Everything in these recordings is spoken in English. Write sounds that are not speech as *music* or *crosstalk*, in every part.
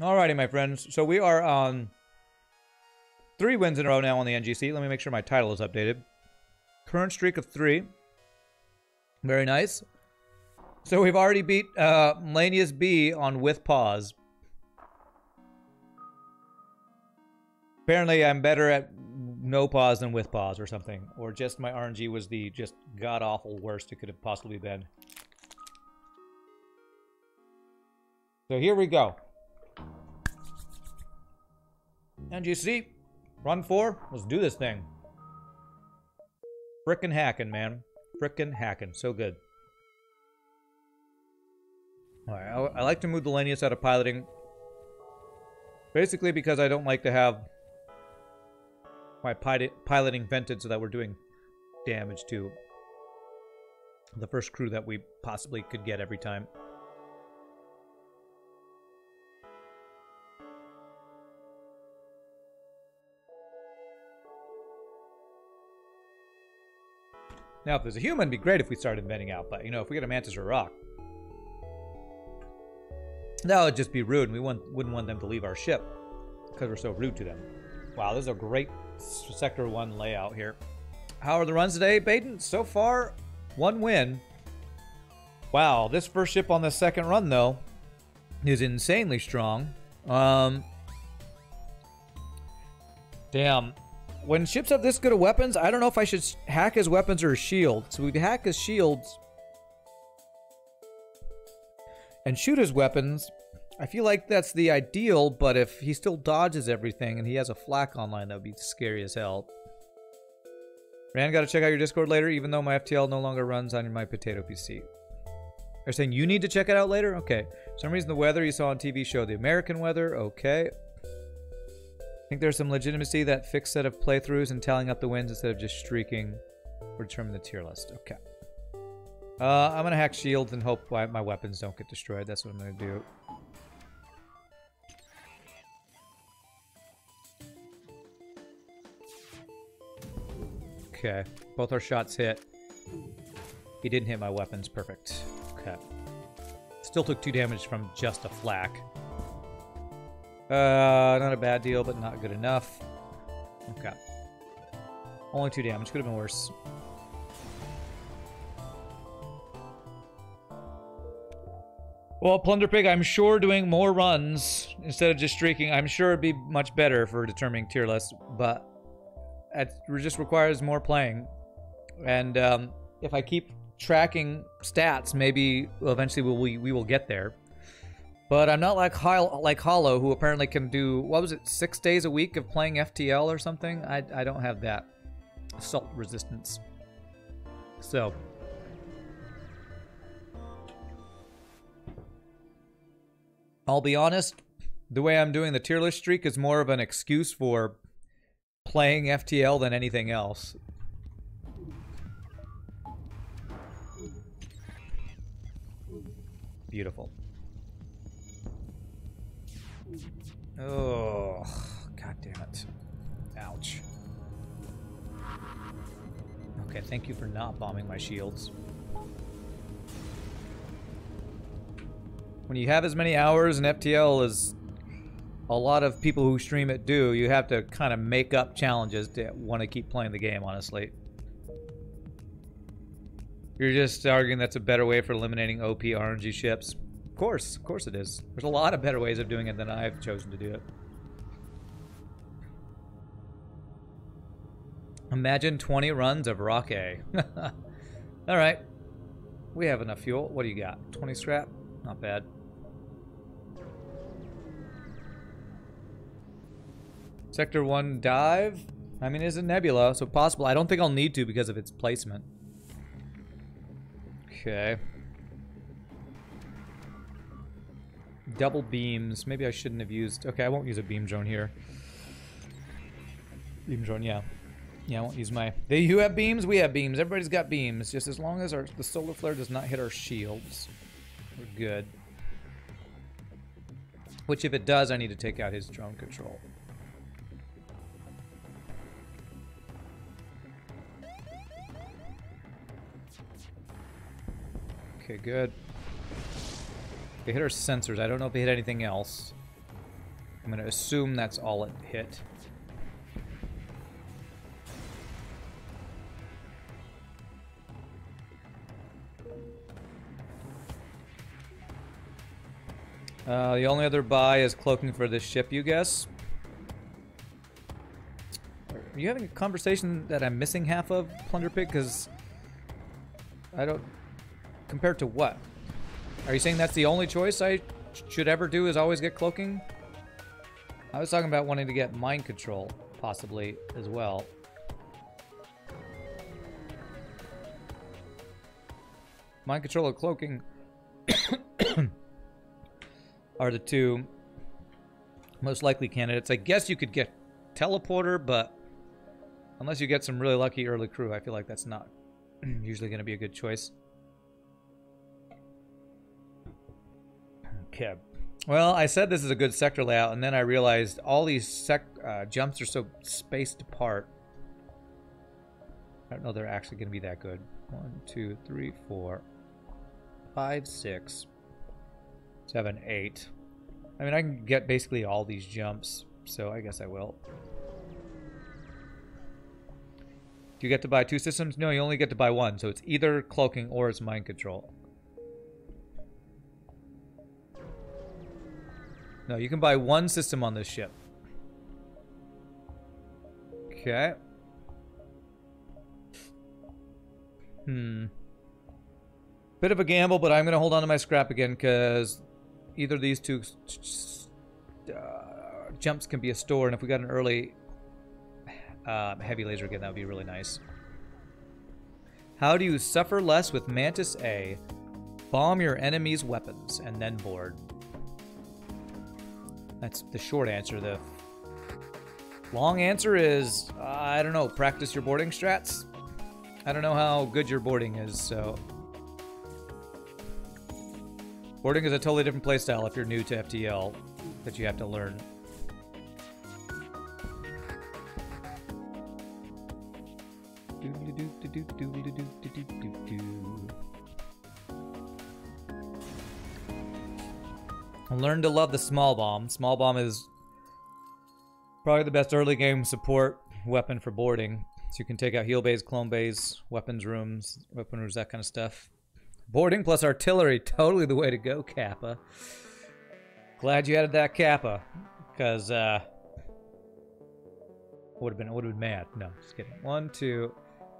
Alrighty, my friends. So we are on three wins in a row now on the Engi C. Let me make sure my title is updated. Current streak of three. Very nice. So we've already beat uh, Lanius B on with pause. Apparently, I'm better at no pause than with pause or something. Or just my RNG was the just god-awful worst it could have possibly been. So here we go. Engi C, run four. Let's do this thing. Frickin' hacking, man. Frickin' hacking. So good. Alright, I, I like to move the Lanius out of piloting. Basically because I don't like to have my pilot, piloting vented so that we're doing damage to the first crew that we possibly could get every time. Now, if there's a human, it'd be great if we started inventing out, but, you know, if we get a Mantis or a Rock, that would just be rude, and we wouldn't, wouldn't want them to leave our ship because we're so rude to them. Wow, this is a great Sector 1 layout here. How are the runs today, Baden? So far, one win. Wow, this first ship on the second run, though, is insanely strong. Um, damn. When ships have this good of weapons, I don't know if I should hack his weapons or his shield. So we hack his shields and shoot his weapons. I feel like that's the ideal, but if he still dodges everything and he has a flak online, that would be scary as hell. Rand, gotta check out your Discord later, even though my FTL no longer runs on my potato PC. They're saying you need to check it out later? Okay. For some reason the weather you saw on TV show the American weather. Okay. I think there's some legitimacy that fixed set of playthroughs and tallying up the wins instead of just streaking or determine the tier list. Okay. Uh, I'm gonna hack shields and hope my weapons don't get destroyed. That's what I'm gonna do. Okay. Both our shots hit. He didn't hit my weapons. Perfect. Okay. Still took two damage from just a flak. Uh, not a bad deal, but not good enough. Okay. Only two damage. Could have been worse. Well, Plunder Pig, I'm sure doing more runs instead of just streaking, I'm sure it'd be much better for determining tier list, but it just requires more playing. And um, if I keep tracking stats, maybe eventually we will, we will get there. But I'm not like like Hollow, who apparently can do what was it, six days a week of playing FTL or something. I I don't have that assault resistance. So I'll be honest, the way I'm doing the tier list streak is more of an excuse for playing FTL than anything else. Beautiful. Oh, god damn it. Ouch. Okay, thank you for not bombing my shields. when you have as many hours in FTL as a lot of people who stream it do, you have to kind of make up challenges to want to keep playing the game, honestly. You're just arguing that's a better way for eliminating OP RNG ships. Of course, of course it is. There's a lot of better ways of doing it than I've chosen to do it. Imagine 20 runs of Rock A. *laughs* Alright. We have enough fuel. What do you got? 20 scrap? Not bad. Sector 1 dive. I mean, it's a nebula, so possible. I don't think I'll need to because of its placement. Okay. Double beams. Maybe I shouldn't have used... Okay, I won't use a beam drone here. Beam drone, yeah. Yeah, I won't use my... They, you have beams? We have beams. Everybody's got beams. Just as long as our the solar flare does not hit our shields, we're good. Which, if it does, I need to take out his drone control. Okay, good. They hit our sensors. I don't know if they hit anything else. I'm going to assume that's all it hit. Uh, the only other buy is cloaking for this ship, you guess? Are you having a conversation that I'm missing half of, Plunder Pig? Because I don't... Compared to what? Are you saying that's the only choice I should ever do is always get cloaking? I was talking about wanting to get mind control, possibly, as well. Mind control or cloaking *coughs* are the two most likely candidates. I guess you could get teleporter, but unless you get some really lucky early crew, I feel like that's not *clears throat* usually going to be a good choice. Okay. Well, I said this is a good sector layout, and then I realized all these sec uh, jumps are so spaced apart. I don't know they're actually going to be that good. One, two, three, four, five, six, seven, eight. I mean, I can get basically all these jumps, so I guess I will. Do you get to buy two systems? No, you only get to buy one, so it's either cloaking or it's mind control. No, you can buy one system on this ship. Okay. Hmm. Bit of a gamble, but I'm going to hold on to my scrap again because either these two uh, jumps can be a store, and if we got an early uh, heavy laser again, that would be really nice. How do you suffer less with Mantis A? Bomb your enemy's weapons and then board. That's the short answer. The long answer is, I don't know, practice your boarding strats. I don't know how good your boarding is, so Boarding is a totally different playstyle if you're new to FTL that you have to learn. Learn to love the small bomb. Small bomb is probably the best early game support weapon for boarding. So you can take out heal bays, clone bays, weapons rooms, weapon rooms, that kind of stuff. Boarding plus artillery, totally the way to go, Kappa. Glad you added that Kappa, because uh, would have been would have been mad. No, just kidding. One, two,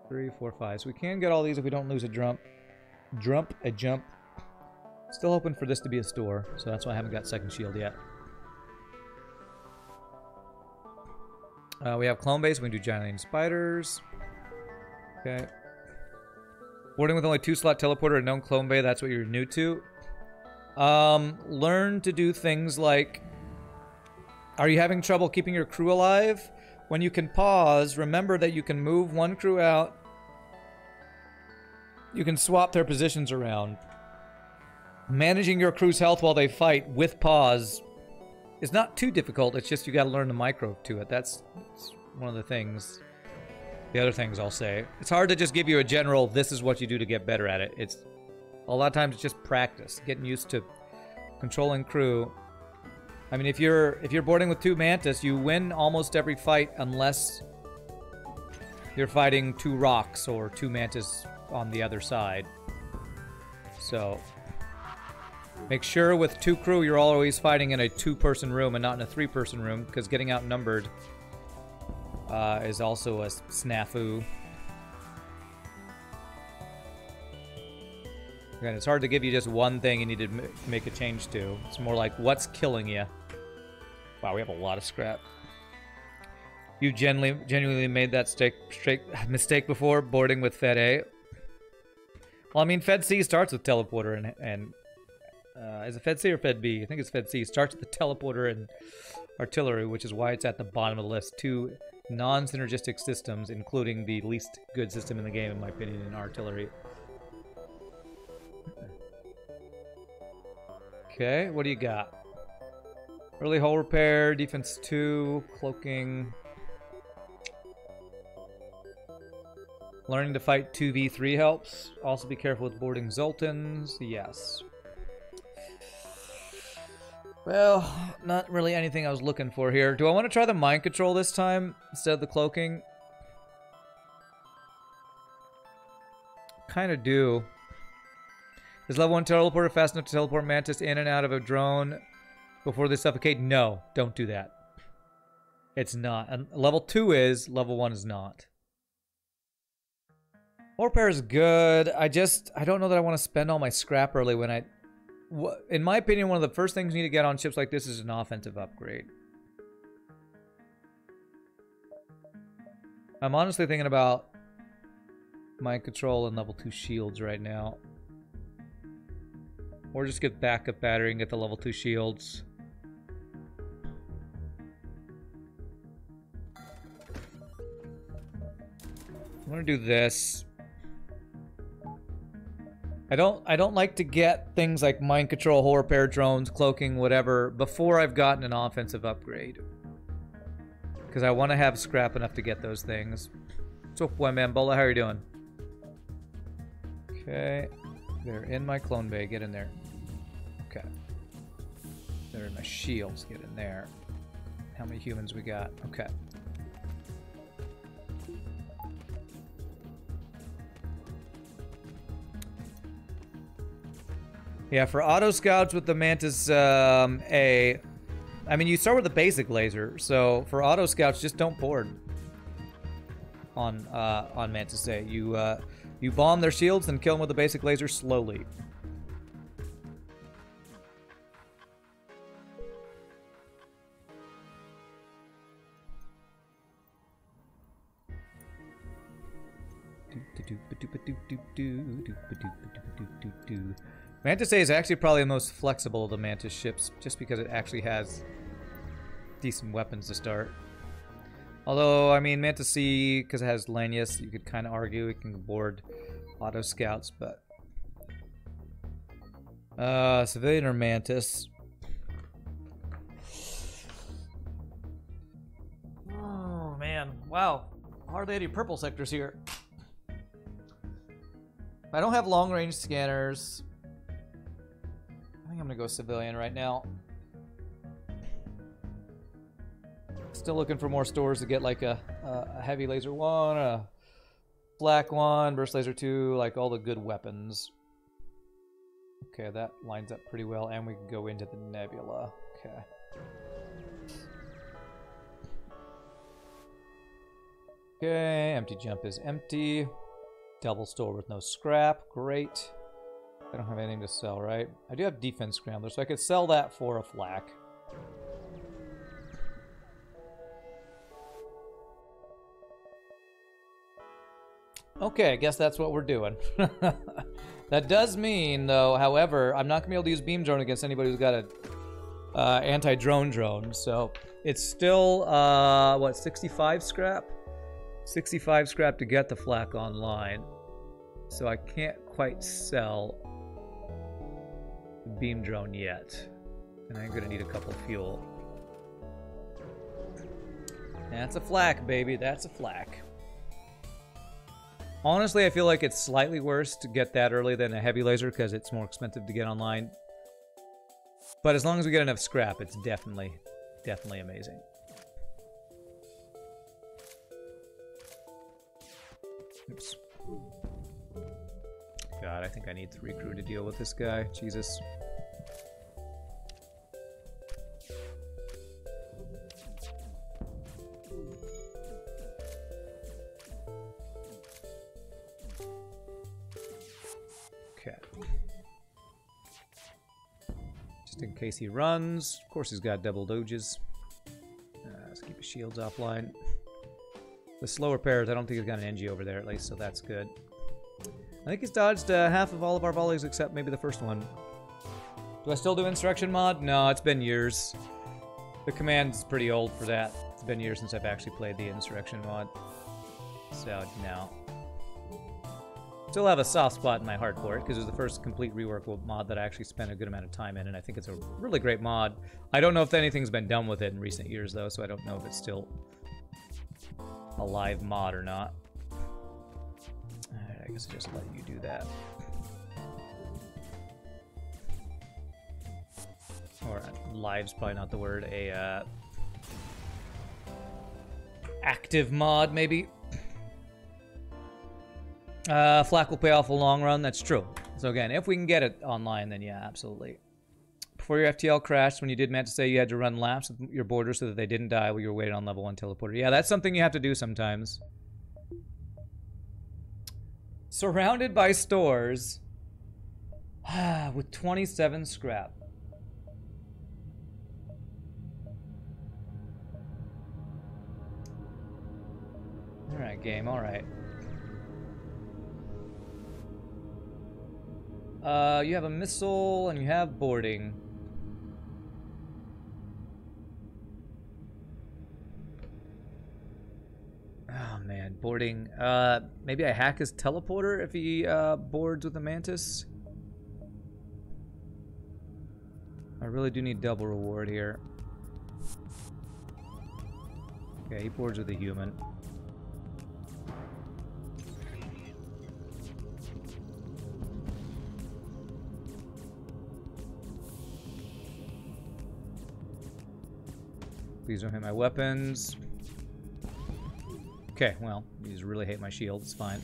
three, four, five. So we can get all these if we don't lose a jump. Jump, a jump. Still hoping for this to be a store, so that's why I haven't got second shield yet. Uh, we have clone base. We can do giant spiders. Okay. Boarding with only two slot teleporter and known clone bay, that's what you're new to. Um, learn to do things like... Are you having trouble keeping your crew alive? When you can pause, remember that you can move one crew out. You can swap their positions around. Managing your crew's health while they fight with pause is not too difficult. It's just you got to learn the micro to it. That's, that's one of the things the other things I'll say. It's hard to just give you a general, this is what you do to get better at it. It's a lot of times it's just practice, getting used to controlling crew. I mean, if you're if you're boarding with two Mantis, you win almost every fight unless you're fighting two rocks or two Mantis on the other side. So make sure with two crew you're always fighting in a two-person room and not in a three-person room because getting outnumbered uh, is also a snafu. Again, it's hard to give you just one thing you need to make a change to. It's more like, what's killing you? Wow, we have a lot of scrap. You genuinely, genuinely made that stake, *laughs* mistake before boarding with Fed A. Well, I mean, Fed C starts with teleporter and, and uh, is it Fed C or Fed B? I think it's Fed C. Starts with the teleporter and artillery, which is why it's at the bottom of the list. Two non-synergistic systems, including the least good system in the game, in my opinion, in artillery. Okay, what do you got? Early hull repair, defense 2, cloaking. Learning to fight 2v3 helps. Also be careful with boarding Zoltans. Yes. Well, not really anything I was looking for here. Do I want to try the mind control this time instead of the cloaking? Kind of do. Is level 1 teleporter fast enough to teleport Mantis in and out of a drone before they suffocate? No, don't do that. It's not. And level 2 is, level 1 is not. Horsepower is good. I just, I don't know that I want to spend all my scrap early when I... In my opinion, one of the first things you need to get on ships like this is an offensive upgrade. I'm honestly thinking about mind control and level 2 shields right now. Or just get backup battery and get the level 2 shields. I'm gonna do this. I don't I don't like to get things like mind control, horror repair drones, cloaking, whatever, before I've gotten an offensive upgrade. Because I want to have scrap enough to get those things. So, boy, man, Bola, how are you doing? Okay. They're in my clone bay. Get in there. Okay. They're in my shields. Get in there. How many humans we got? Okay. Yeah, for auto scouts with the Mantis um, A, I mean, you start with the basic laser. So for auto scouts, just don't board on uh, on Mantis A. You uh, you bomb their shields and kill them with the basic laser slowly. Mantis A is actually probably the most flexible of the Mantis ships, just because it actually has decent weapons to start. Although, I mean, Mantis C, because it has Lanius, you could kind of argue it can board auto scouts, but... Uh, Civilian or Mantis? Oh, man. Wow. Hardly any purple sectors here. I don't have long-range scanners. Think I'm gonna go civilian right now. Still looking for more stores to get like a, a heavy laser one, a black one, burst laser two, like all the good weapons. Okay, that lines up pretty well, and we can go into the nebula. Okay. Okay, empty jump is empty. Double store with no scrap. Great. I don't have anything to sell, right? I do have defense scrambler, so I could sell that for a flak. Okay, I guess that's what we're doing. *laughs* that does mean, though, however, I'm not going to be able to use beam drone against anybody who's got a uh, anti-drone drone. So it's still, uh, what, 65 scrap? 65 scrap to get the flak online. So I can't quite sell beam drone yet. And I'm gonna need a couple fuel. That's a flak, baby. That's a flak. Honestly, I feel like it's slightly worse to get that early than a heavy laser because it's more expensive to get online. But as long as we get enough scrap, it's definitely, definitely amazing. Oops. God, I think I need three crew to deal with this guy. Jesus. Okay. Just in case he runs. Of course he's got double doges. Uh, let's keep his shields offline. The slower pairs, I don't think he's got an Engi over there at least, so that's good. I think he's dodged uh, half of all of our volleys except maybe the first one. Do I still do insurrection mod? No, it's been years. The command's pretty old for that. It's been years since I've actually played the insurrection mod. So, no. Still have a soft spot in my heart for it, because it was the first complete rework mod that I actually spent a good amount of time in, and I think it's a really great mod. I don't know if anything's been done with it in recent years, though, so I don't know if it's still a live mod or not. I guess I'll just let you do that. or live's probably not the word, a uh, active mod maybe. Uh, Flak will pay off a long run. That's true. So again, if we can get it online, then yeah, absolutely. Before your FTL crashed, when you did meant to say you had to run laps with your border so that they didn't die while you were waiting on level one teleporter. Yeah, that's something you have to do sometimes. Surrounded by stores with 27 scrap. Alright, game, alright. Uh, you have a missile and you have boarding. Man, boarding. Uh, maybe I hack his teleporter if he uh, boards with a mantis. I really do need double reward here. Okay, he boards with a human. Please don't hit my weapons. Okay, well, these really hate my shield. It's fine.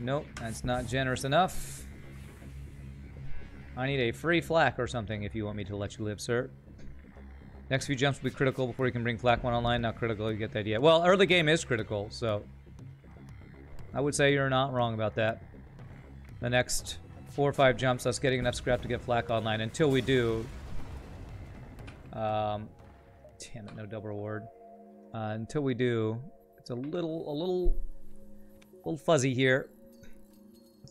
Nope, that's not generous enough. I need a free flak or something if you want me to let you live, sir. Next few jumps will be critical before you can bring flak one online. Not critical, you get the idea. Well, early game is critical, so... I would say you're not wrong about that the next four or five jumps, us getting enough scrap to get flak online. Until we do, um, damn it, no double reward. Uh, until we do, it's a little, a little, a little fuzzy here.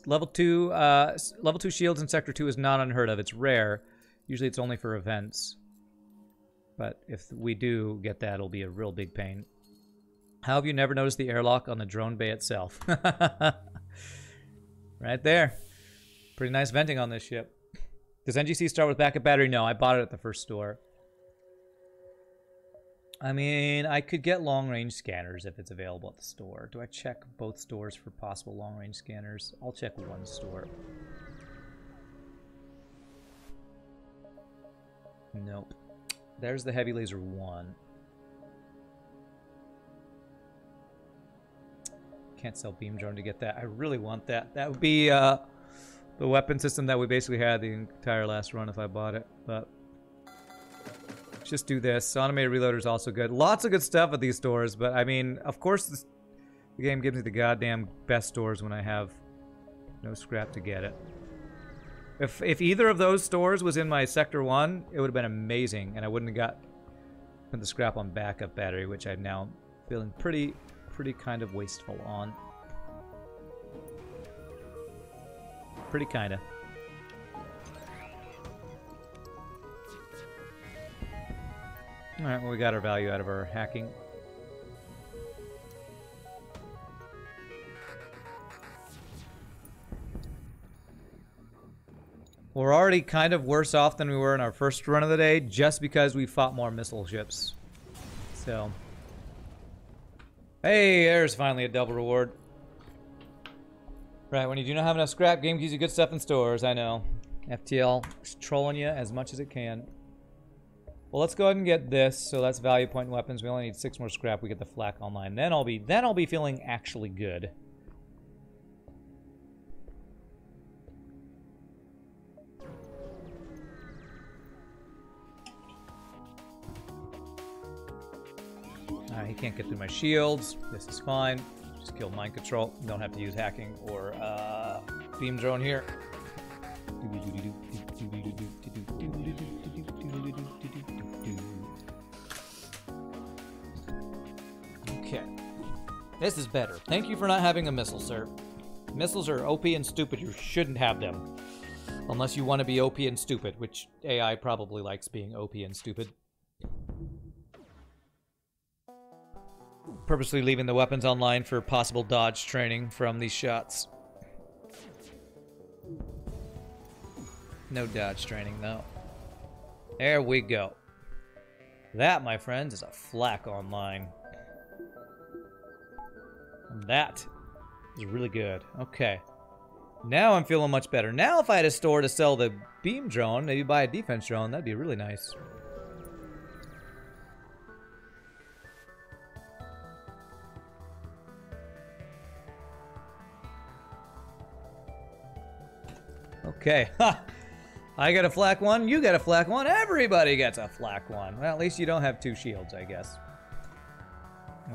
Level two, uh, level two shields in sector two is not unheard of. It's rare. Usually, it's only for events. But if we do get that, it'll be a real big pain. How have you never noticed the airlock on the drone bay itself? *laughs* Right there. Pretty nice venting on this ship. Does Engi C start with backup battery? No, I bought it at the first store. I mean, I could get long-range scanners if it's available at the store. Do I check both stores for possible long-range scanners? I'll check one store. Nope. There's the heavy laser one. can't sell beam drone to get that. I really want that. That would be uh, the weapon system that we basically had the entire last run if I bought it. But just do this. Automated reloader is also good. Lots of good stuff at these stores. But I mean, of course, this, the game gives me the goddamn best stores when I have no scrap to get it. If, if either of those stores was in my Sector 1, it would have been amazing. And I wouldn't have got the scrap on backup battery, which I'm now feeling pretty pretty kind of wasteful on. Pretty kinda. Alright, well we got our value out of our hacking. We're already kind of worse off than we were in our first run of the day just because we fought more missile ships. So... Hey, there's finally a double reward. Right, when you do not have enough scrap, game gives you good stuff in stores, I know. FTL is trolling you as much as it can. Well, let's go ahead and get this. So that's value point weapons. We only need six more scrap. We get the flak online. Then I'll be then I'll be feeling actually good. Uh, he can't get through my shields. This is fine. Just kill mind control. Don't have to use hacking or uh, beam drone here. Okay. This is better. Thank you for not having a missile, sir. Missiles are OP and stupid. You shouldn't have them. Unless you want to be OP and stupid, which AI probably likes being OP and stupid. Purposely leaving the weapons online for possible dodge training from these shots. No dodge training, though. There we go. That, my friends, is a flak online. that It's really good. Okay. Now I'm feeling much better. Now if I had a store to sell the beam drone, maybe buy a defense drone, that'd be really nice. Okay. *laughs* I got a flak one, you got a flak one, everybody gets a flak one. Well, at least you don't have two shields, I guess.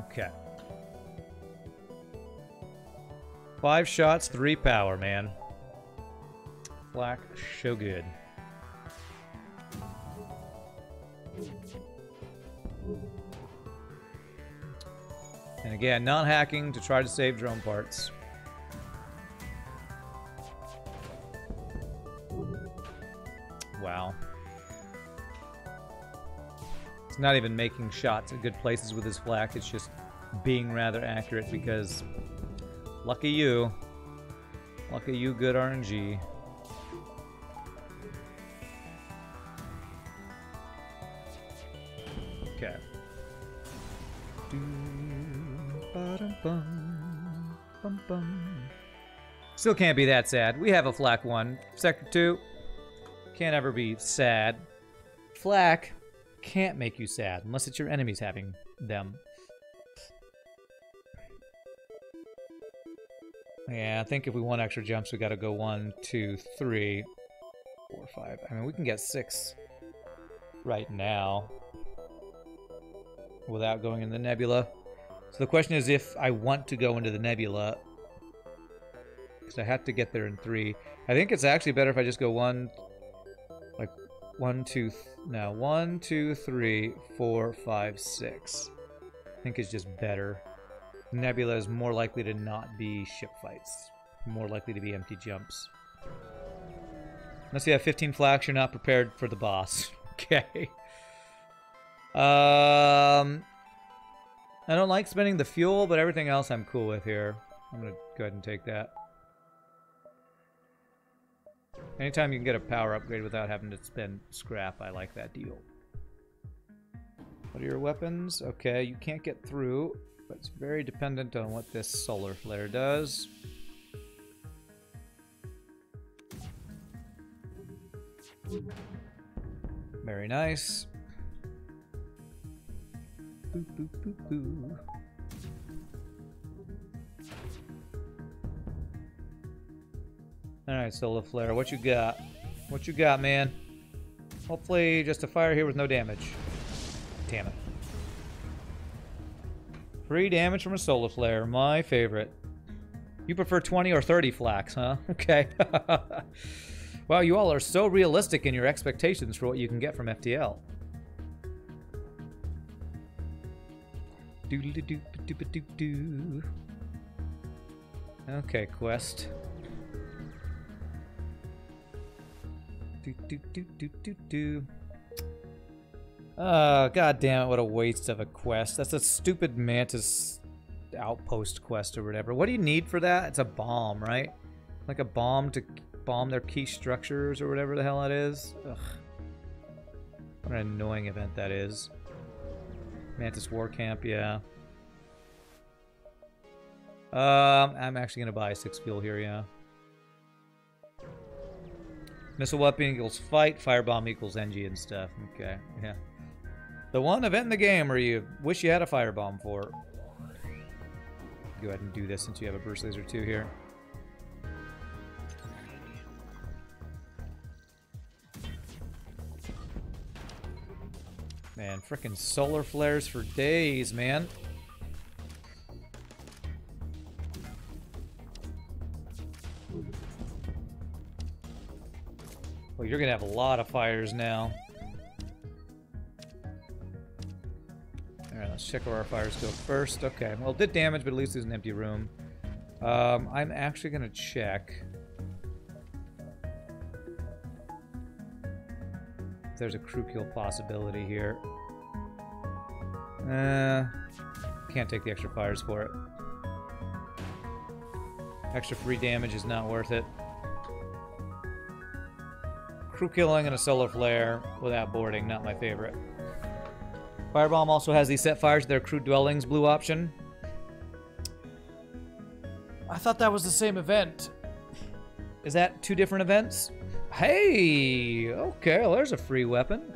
Okay. Five shots, three power, man. Flak, so good. And again, non-hacking to try to save drone parts. Wow. It's not even making shots at good places with his flak, it's just being rather accurate because lucky you. Lucky you, good RNG. Okay. Still can't be that sad. We have a flak one. Sector 2, can't ever be sad. Flak can't make you sad unless it's your enemies having them. Yeah, I think if we want extra jumps, we gotta go one, two, three, four, five. I mean, we can get six right now without going in the nebula. So the question is if I want to go into the nebula, because I have to get there in three. I think it's actually better if I just go one, one, two, now one, two, three, four, five, six. I think it's just better. Nebula is more likely to not be ship fights. More likely to be empty jumps. Unless you have 15 flaks, you're not prepared for the boss. *laughs* okay. Um, I don't like spending the fuel, but everything else I'm cool with here. I'm going to go ahead and take that. Anytime you can get a power upgrade without having to spend scrap, I like that deal. What are your weapons? Okay, you can't get through, but it's very dependent on what this solar flare does. Very nice. Alright, Solar Flare, what you got? What you got, man? Hopefully just a fire here with no damage. Damn it. Free damage from a Solar Flare, my favorite. You prefer 20 or 30 flaks, huh? *laughs* Okay. *laughs* wow, you all are so realistic in your expectations for what you can get from FTL. Okay, quest. Do, do, do, do, do, do. Oh, god damn it, what a waste of a quest. That's a stupid Mantis outpost quest or whatever. What do you need for that? It's a bomb, right? Like a bomb to bomb their key structures or whatever the hell that is. Ugh. What an annoying event that is. Mantis War Camp, yeah. Um, I'm actually to buy six fuel here, yeah. Missile weapon equals fight, firebomb equals Engi and stuff. Okay, yeah. The one event in the game where you wish you had a firebomb for. Go ahead and do this since you have a burst laser 2 here. Man, freaking solar flares for days, man. Well, you're gonna have a lot of fires now. Alright, let's check where our fires go first. Okay, well, did damage, but at least there's an empty room. Um, I'm actually gonna check. There's a crew kill possibility here. Uh, can't take the extra fires for it. Extra free damage is not worth it. Crew killing and a solar flare without boarding, not my favorite. Firebomb also has these set fires to their crew dwellings blue option. I thought that was the same event. Is that two different events? Hey! Okay, well, there's a free weapon.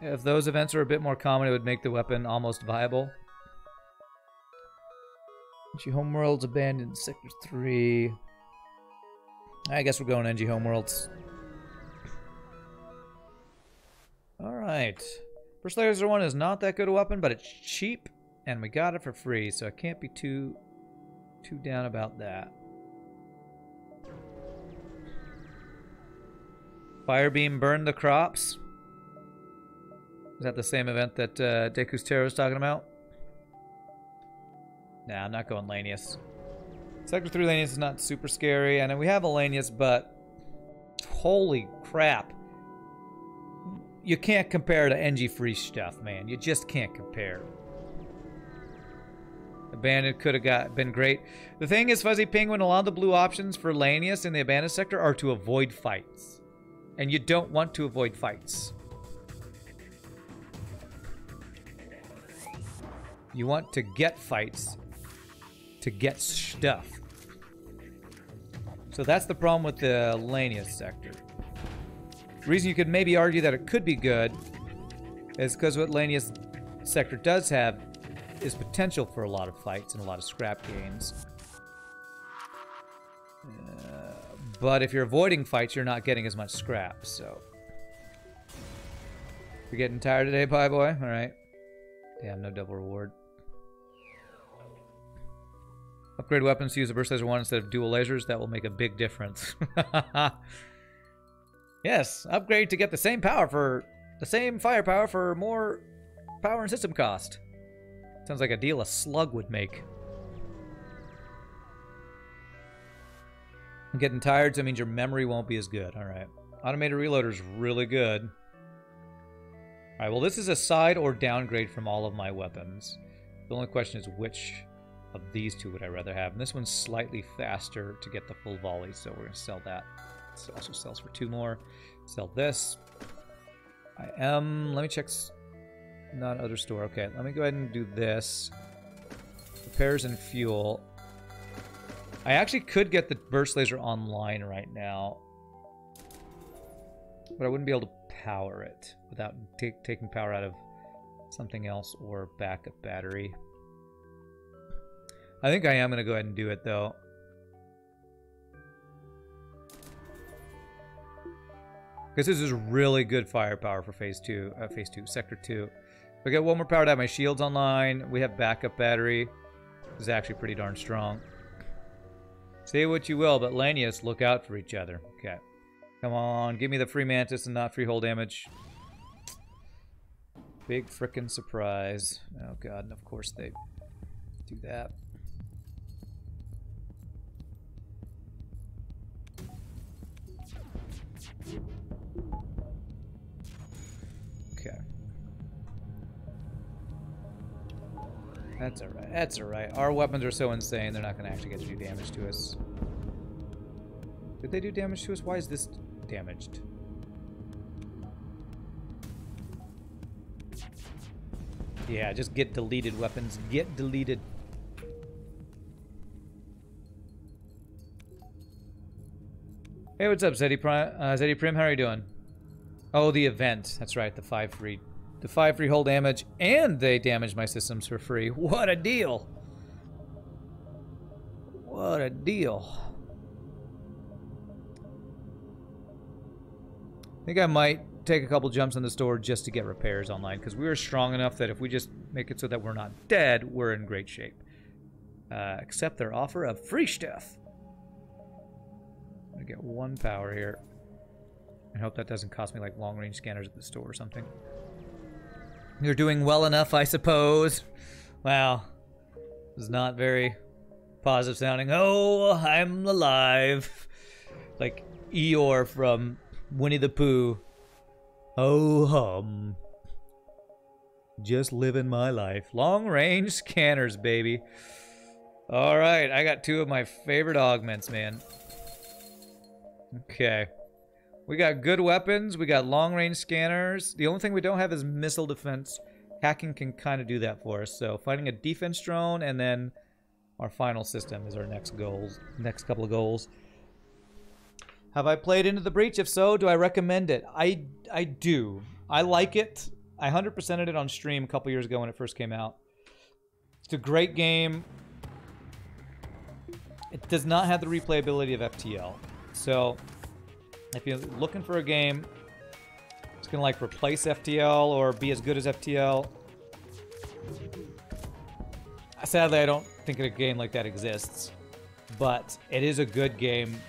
If those events are a bit more common, it would make the weapon almost viable. Homeworlds abandoned Sector 3. I guess we're going Engi Homeworlds. Alright. Burst Laser 1 is not that good a weapon, but it's cheap, and we got it for free, so I can't be too too down about that. Firebeam burned the crops. Is that the same event that uh, Deku's Terror was talking about? Nah, I'm not going Lanius. Sector 3 Lanius is not super scary. and we have a Lanius, but holy crap. You can't compare to Engi free stuff, man. You just can't compare. Abandoned could have got been great. The thing is, Fuzzy Penguin, a lot of the blue options for Lanius in the abandoned sector are to avoid fights. And you don't want to avoid fights. You want to get fights to get stuff. So that's the problem with the Lanius sector. The reason you could maybe argue that it could be good is because what Lanius sector does have is potential for a lot of fights and a lot of scrap gains. Uh, but if you're avoiding fights, you're not getting as much scrap, so... You're getting tired today, Pie Boy? Alright. Damn, no double reward. Upgrade weapons to use a burst laser one instead of dual lasers. That will make a big difference. *laughs* yes, upgrade to get the same power for the same firepower for more power and system cost. Sounds like a deal a slug would make. I'm getting tired, so that means your memory won't be as good. All right. Automated reloader is really good. All right, well, this is a side or downgrade from all of my weapons. The only question is which of these two would I rather have. And this one's slightly faster to get the full volley, so we're going to sell that. This also sells for two more. Sell this. I am... Let me check... Not other store. Okay, let me go ahead and do this. Repairs and fuel. I actually could get the burst laser online right now. But I wouldn't be able to power it without taking power out of something else or backup battery. I think I am going to go ahead and do it, though. Because this is really good firepower for Phase 2, uh, Phase 2, Sector 2. We get one more power to have my shields online. We have backup battery. This is actually pretty darn strong. Say what you will, but Lanius, look out for each other. Okay. Come on, give me the free Mantis and not free hull damage. Big frickin' surprise. Oh god, and of course they do that. That's alright. That's alright. Our weapons are so insane, they're not going to actually get to do damage to us. Did they do damage to us? Why is this damaged? Yeah, just get deleted weapons. Get deleted. Hey, what's up, Zeddy Prime? Uh, Zeddy Prim, how are you doing? Oh, the event. That's right, the 5 The 5 free hull damage, and they damage my systems for free. What a deal! What a deal. I think I might take a couple jumps in the store just to get repairs online, because we are strong enough that if we just make it so that we're not dead, we're in great shape. Uh, accept their offer of free stuff. I get one power here. I hope that doesn't cost me like long range scanners at the store or something. You're doing well enough, I suppose. Wow. Is not very positive sounding. Oh, I'm alive. Like Eeyore from Winnie the Pooh. Oh hum. Just living my life. Long range scanners, baby. Alright, I got two of my favorite augments, man. Okay. We got good weapons. We got long-range scanners. The only thing we don't have is missile defense. Hacking can kind of do that for us. So fighting a defense drone and then Our final system is our next goals, next couple of goals. Have I played Into the Breach? If so, do I recommend it? I I do. I like it. I 100%ed it on stream a couple years ago when it first came out. It's a great game. It does not have the replayability of FTL. So, if you're looking for a game it's going to like replace FTL or be as good as FTL, sadly I don't think a game like that exists. But it is a good game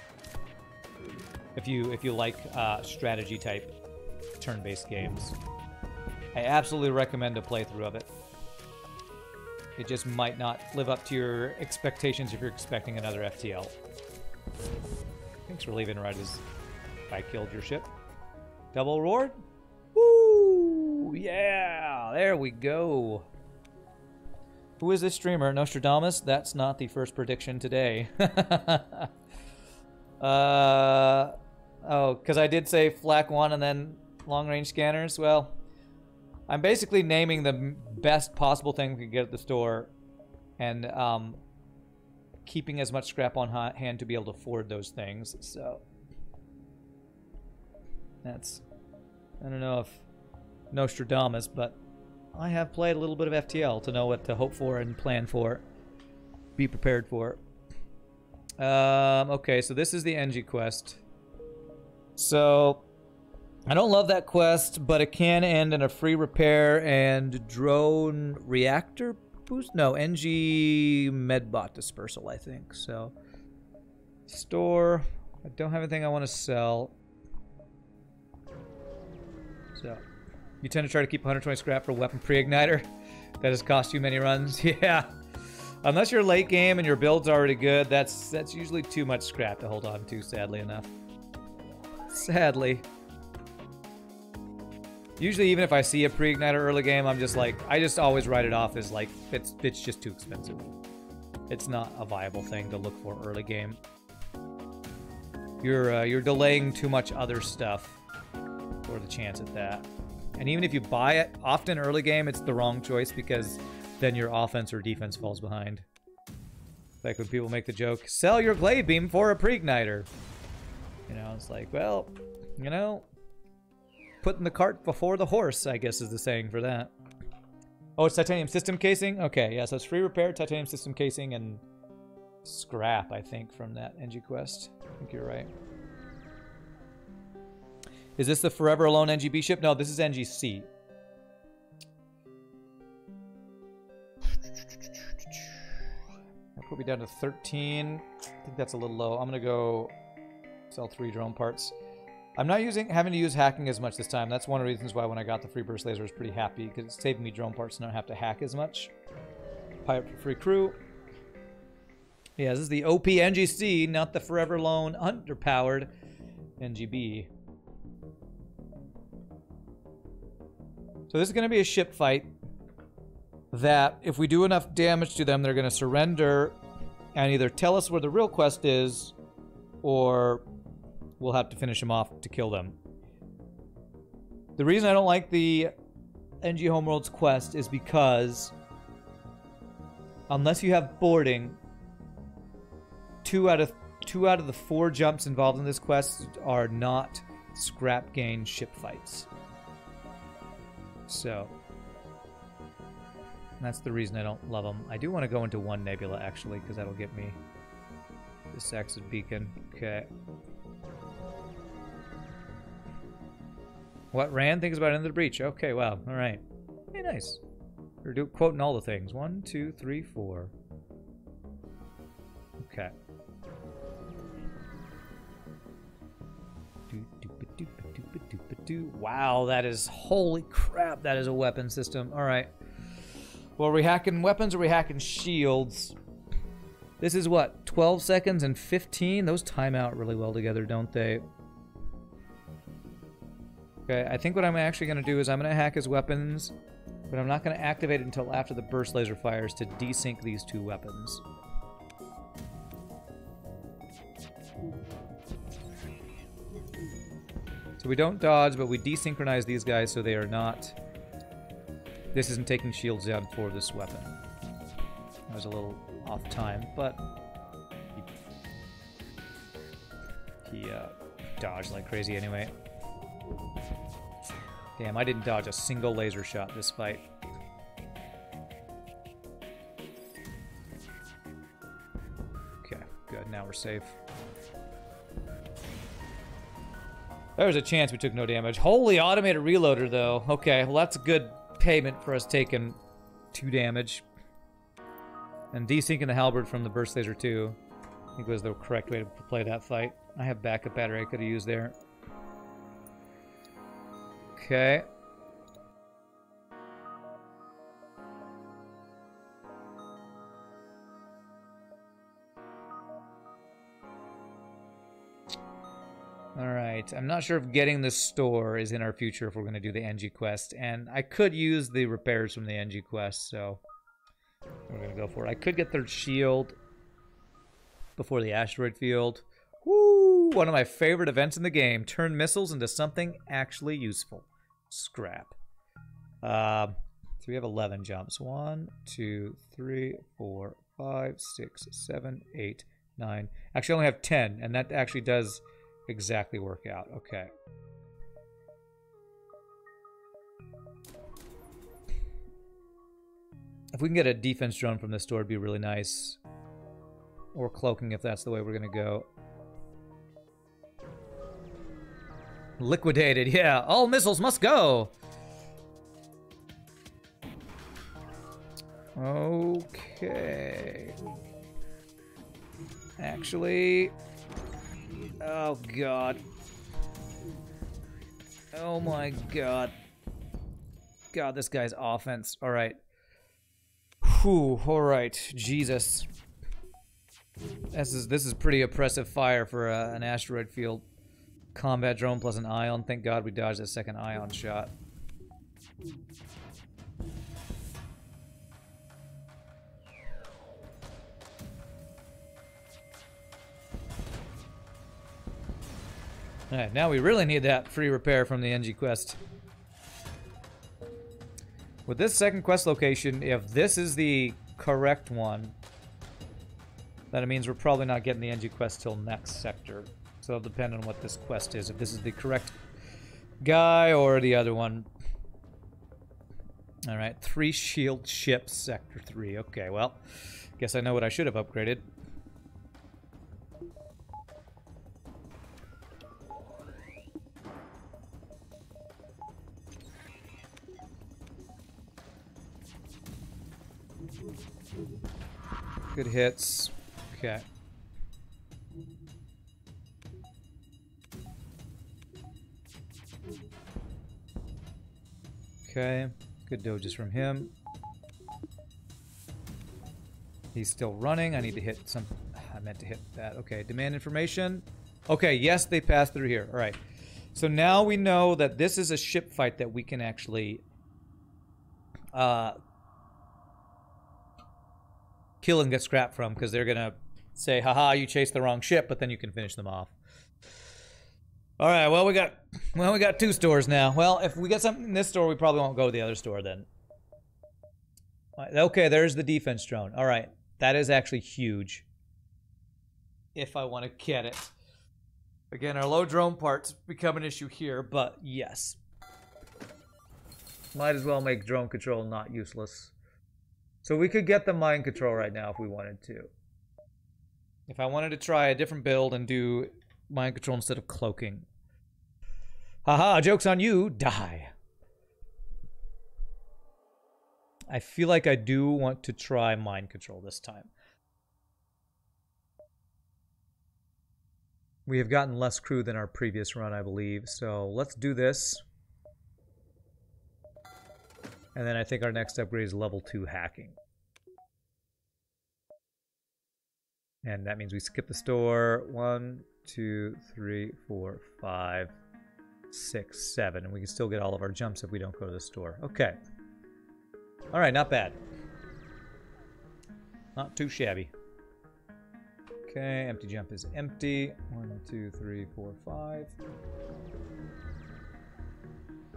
if you if you like uh, strategy type turn-based games. I absolutely recommend a playthrough of it. It just might not live up to your expectations if you're expecting another FTL. Thanks for leaving as I killed your ship. Double reward? Woo! Yeah! There we go. Who is this streamer? Nostradamus? That's not the first prediction today. *laughs* uh, oh, because I did say flak 1 and then long-range scanners? Well, I'm basically naming the best possible thing we could get at the store and um, keeping as much scrap on hand to be able to afford those things. So that's, I don't know if Nostradamus, but I have played a little bit of FTL to know what to hope for and plan for. Be prepared for. Um, okay, so this is the Engi quest. So, I don't love that quest, but it can end in a free repair and drone reactor boost? No, Engi medbot dispersal, I think. So, store. I don't have anything I want to sell. So, you tend to try to keep 120 scrap for weapon pre-igniter. That has cost you many runs. *laughs* Yeah. Unless you're late game and your build's already good, that's that's usually too much scrap to hold on to, sadly enough. Sadly. Usually even if I see a pre-igniter early game, I'm just like, I just always write it off as like, it's, it's just too expensive. It's not a viable thing to look for early game. You're, uh, you're delaying too much other stuff for the chance at that. And even if you buy it, often early game, it's the wrong choice because then your offense or defense falls behind. Like when people make the joke, sell your glaive beam for a pre-igniter. You know, it's like, well, you know, putting the cart before the horse, I guess is the saying for that. Oh, it's titanium system casing? Okay, yeah, so it's free repair, titanium system casing, and scrap, I think, from that Engi Quest. I think you're right. Is this the Forever Alone Engi B ship? No, this is Engi C. Put me down to 13. I think that's a little low. I'm going to go sell three drone parts. I'm not using having to use hacking as much this time. That's one of the reasons why when I got the free burst laser I was pretty happy because it's saving me drone parts and I don't have to hack as much. Pirate for free crew. Yeah, this is the OP Engi C, not the Forever Alone underpowered Engi B. So this is going to be a ship fight that if we do enough damage to them, they're going to surrender and either tell us where the real quest is or we'll have to finish them off to kill them. The reason I don't like the Engi Homeworld's quest is because unless you have boarding, two out of two out of the four jumps involved in this quest are not scrap gain ship fights. So, that's the reason I don't love them. I do want to go into one nebula, actually, because that'll get me this exit beacon. Okay. What Rand thinks about Into the Breach. Okay, wow. All right. Hey, nice. We're do quoting all the things. One, two, three, four. Wow, that is holy crap. That is a weapon system. All right. Well, are we hacking weapons or are we hacking shields? This is what, 12 seconds and 15? Those time out really well together, don't they? Okay, I think what I'm actually going to do is I'm going to hack his weapons, but I'm not going to activate it until after the burst laser fires to desync these two weapons. So we don't dodge, but we desynchronize these guys so they are not... This isn't taking shields down for this weapon. I was a little off time, but he, he uh, dodged like crazy anyway. Damn, I didn't dodge a single laser shot this fight. Okay, good. Now we're safe. There was a chance we took no damage. Holy automated reloader, though. Okay, well, that's a good payment for us taking two damage. And desyncing the halberd from the burst laser, too. I think was the correct way to play that fight. I have backup battery I could have used there. Okay. Alright, I'm not sure if getting the store is in our future if we're going to do the Engi quest, and I could use the repairs from the Engi quest, so we're going to go for it. I could get their shield before the asteroid field. Woo! One of my favorite events in the game. Turn missiles into something actually useful. Scrap. Uh, so we have 11 jumps. One, two, three, four, five, six, seven, eight, nine. Actually, I only have 10, and that actually does exactly work out. Okay. If we can get a defense drone from this door, it'd be really nice. Or cloaking if that's the way we're going to go. Liquidated, yeah. All missiles must go! Okay. Actually... Oh, God. Oh, my God. God, this guy's offense. All right. Whew, all right. Jesus. This is this is pretty oppressive fire for uh, an asteroid field. Combat drone plus an ion. Thank God we dodged that second ion shot. Alright, now we really need that free repair from the Engi quest. With this second quest location, if this is the correct one, then it means we're probably not getting the Engi quest till next sector. So it'll depend on what this quest is. If this is the correct guy or the other one. Alright, three shield ships, sector three. Okay, well, guess I know what I should have upgraded. Good hits. Okay. Okay. Good dodges from him. He's still running. I need to hit some... *sighs* I meant to hit that. Okay, demand information. Okay, yes, they passed through here. All right. So now we know that this is a ship fight that we can actually uh, kill and get scrap from because they're gonna say, haha, you chased the wrong ship, but then you can finish them off. All right, well we got well we got two stores now. Well, if we get something in this store, we probably won't go to the other store then. Okay, there's the defense drone. All right, that is actually huge. If I want to get it. Again, our low drone parts become an issue here, but yes. Might as well make drone control not useless. So we could get the mind control right now if we wanted to. If I wanted to try a different build and do mind control instead of cloaking. Haha, joke's on you, die. I feel like I do want to try mind control this time. We have gotten less crew than our previous run, I believe, so let's do this. And then I think our next upgrade is level 2 hacking. And that means we skip the store. One, two, three, four, five, six, seven. And we can still get all of our jumps if we don't go to the store. Okay. All right, not bad. Not too shabby. Okay, empty jump is empty. One, two, three, four, five.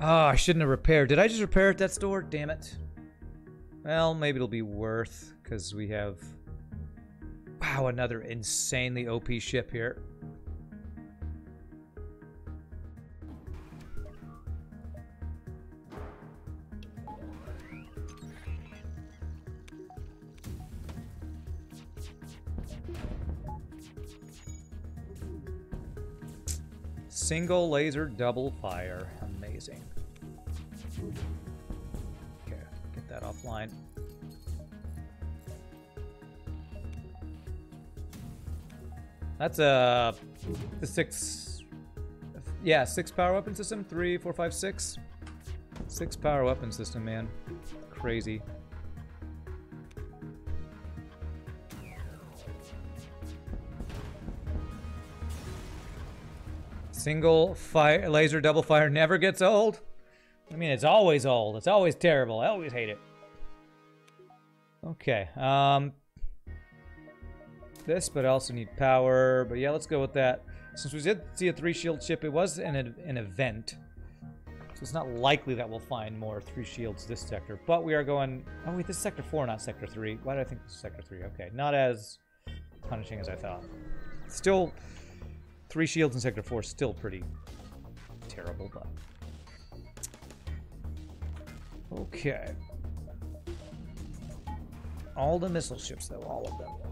Oh, I shouldn't have repaired. Did I just repair at that store? Damn it. Well, maybe it'll be worth, because we have Wow, another insanely OP ship here. Single laser double fire. Amazing. Okay, get that offline. That's a the six, yeah, six power weapon system. Three, four, five, six. Six power weapon system, man. Crazy. Single fire laser double fire never gets old. I mean, it's always old. It's always terrible. I always hate it. Okay. Um, this, but I also need power. But yeah, let's go with that. Since we did see a three shield ship, it was an, an event. So it's not likely that we'll find more three shields this sector. But we are going... Oh, wait, this is sector four, not sector three. Why did I think this is sector three? Okay, not as punishing as I thought. Still, three shields in sector four is still pretty terrible, but... Okay. All the missile ships, though, all of them.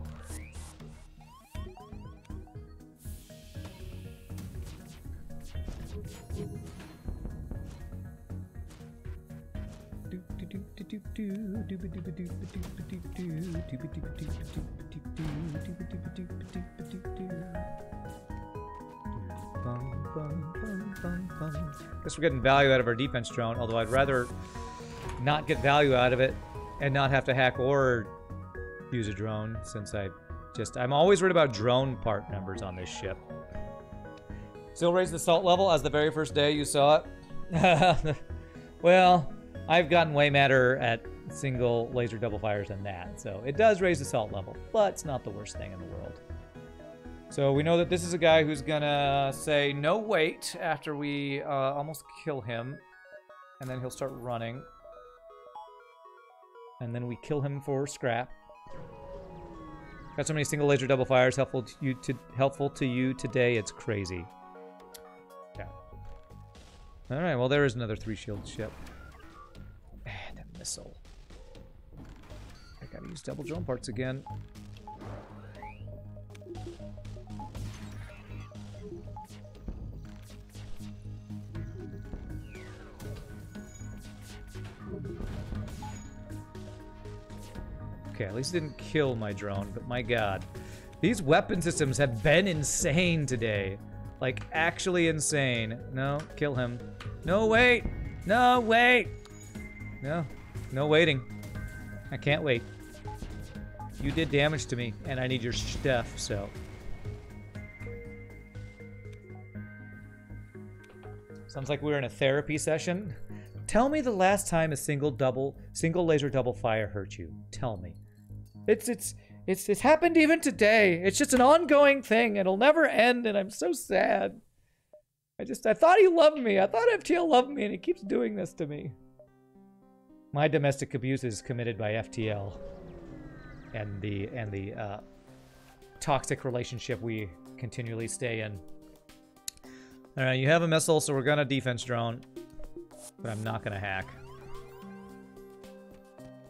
Guess we're getting value out of our defense drone, although I'd rather not get value out of it and not have to hack or use a drone since I just I'm always worried about drone part numbers on this ship. Still raise the salt level as the very first day you saw it. *laughs* well, I've gotten way madder at single laser double fires than that, so it does raise the salt level, but it's not the worst thing in the world. So we know that this is a guy who's gonna say no wait after we uh, almost kill him, and then he'll start running. And then we kill him for scrap. Got so many single laser double fires helpful to you to helpful to you today. It's crazy. Yeah. All right. Well, there is another three shield ship *sighs* and a missile. I gotta use double drone parts again. Okay, at least it didn't kill my drone, but my god. These weapon systems have been insane today. Like, actually insane. No, kill him. No, wait! No, wait! No, no waiting. I can't wait. You did damage to me, and I need your stuff, so... Sounds like we're in a therapy session. Tell me the last time a single double, single laser double fire hurt you. Tell me. It's it's it's it's happened even today. It's just an ongoing thing. It'll never end, and I'm so sad. I just I thought he loved me. I thought FTL loved me, and he keeps doing this to me. My domestic abuse is committed by FTL, and the and the uh, toxic relationship we continually stay in. All right, you have a missile, so we're gonna defense drone, but I'm not gonna hack.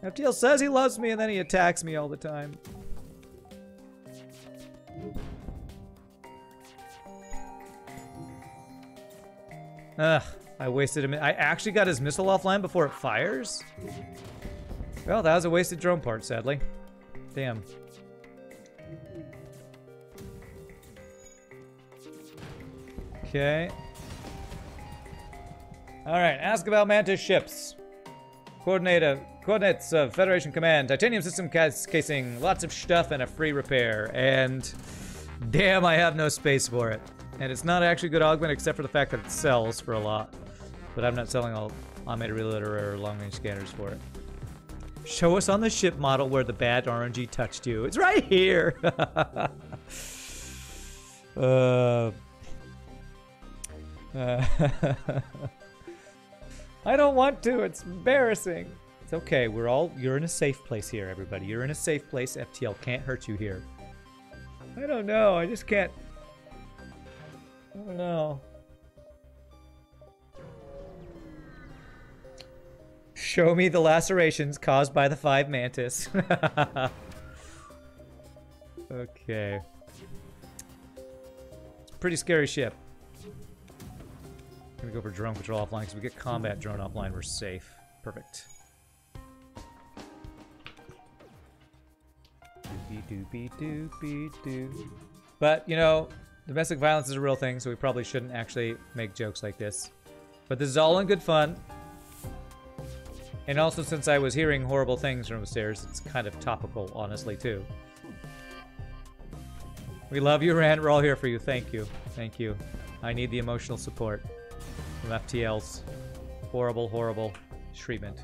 FTL says he loves me and then he attacks me all the time. Ugh, I wasted him. I actually got his missile offline before it fires? Well, that was a wasted drone part, sadly. Damn. Okay. Alright, ask about Mantis ships. Coordinator, coordinates of Federation Command, titanium system casing, lots of stuff, and a free repair. And damn, I have no space for it. And it's not actually a good augment except for the fact that it sells for a lot. But I'm not selling all automated reloader or long-range scanners for it. Show us on the ship model where the bad RNG touched you. It's right here! *laughs* uh... *laughs* uh *laughs* I don't want to. It's embarrassing. It's okay. We're all. You're in a safe place here, everybody. You're in a safe place. FTL can't hurt you here. I don't know. I just can't. I don't know. Show me the lacerations caused by the five mantis. *laughs* okay. It's a pretty scary ship. I'm gonna go for drone patrol offline because we get combat drone offline, we're safe. Perfect. But, you know, domestic violence is a real thing, so we probably shouldn't actually make jokes like this. But this is all in good fun. And also, since I was hearing horrible things from upstairs, it's kind of topical, honestly, too. We love you, Rand. We're all here for you. Thank you. Thank you. I need the emotional support from FTL's horrible, horrible treatment.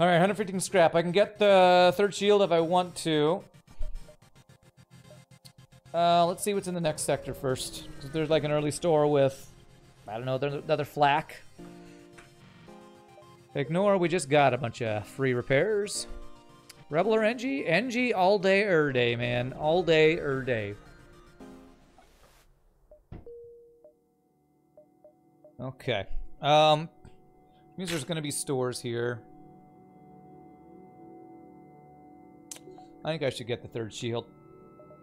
Alright, 115 scrap. I can get the third shield if I want to. Uh, let's see what's in the next sector first. There's like an early store with, I don't know, another flak. Ignore, we just got a bunch of free repairs. Rebel or Engi? Engi all day, er day, man. All day, er day. Okay. Um, means there's gonna be stores here. I think I should get the third shield.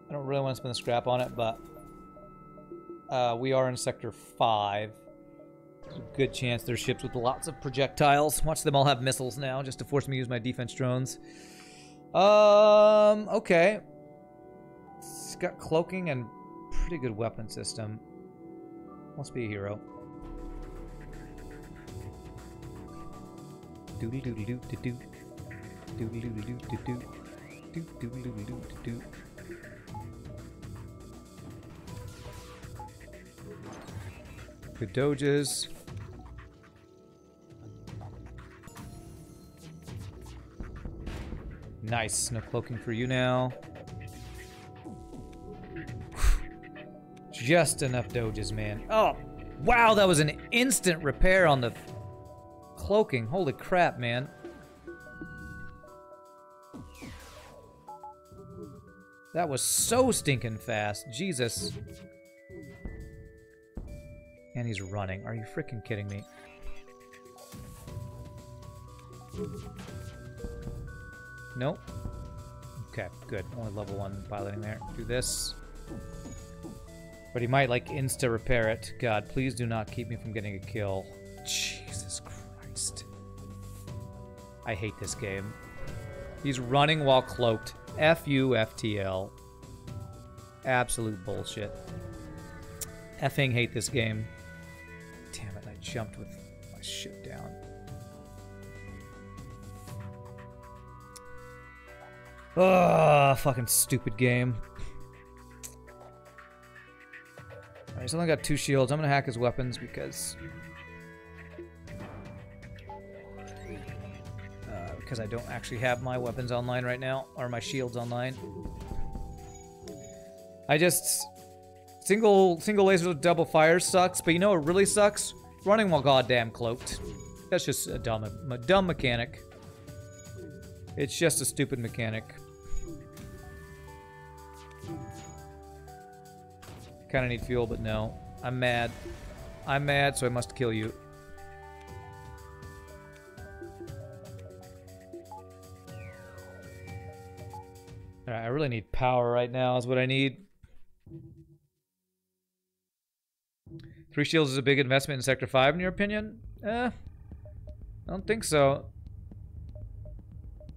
I don't really want to spend the scrap on it, but uh, we are in Sector 5. There's a good chance there's ships with lots of projectiles. Watch them all have missiles now, just to force me to use my defense drones. Um, okay. It's got cloaking and pretty good weapon system. Must be a hero. Doodly doodly doo doo doo. Doodly doodly doo doo doo. Doodly doodly doo doo doo. Good doges. Nice. No cloaking for you now. Just enough doges, man. Oh, wow, that was an instant repair on the cloaking. Holy crap, man. That was so stinking fast. Jesus. And he's running. Are you freaking kidding me? Nope. Okay, good. Only level one piloting there. Do this. But he might, like, insta-repair it. God, please do not keep me from getting a kill. Jesus Christ. I hate this game. He's running while cloaked. F U F T L. Absolute bullshit. Effing hate this game. Damn it, I jumped with my shit down. Ugh, fucking stupid game. Alright, he's only got two shields. I'm gonna hack his weapons because... because I don't actually have my weapons online right now, or my shields online. I just... Single single laser with double fire sucks, but you know what really sucks? Running while goddamn cloaked. That's just a dumb, a dumb mechanic. It's just a stupid mechanic. Kind of need fuel, but no. I'm mad. I'm mad, so I must kill you. I really need power right now is what I need. Three shields is a big investment in Sector 5 in your opinion? Eh, I don't think so.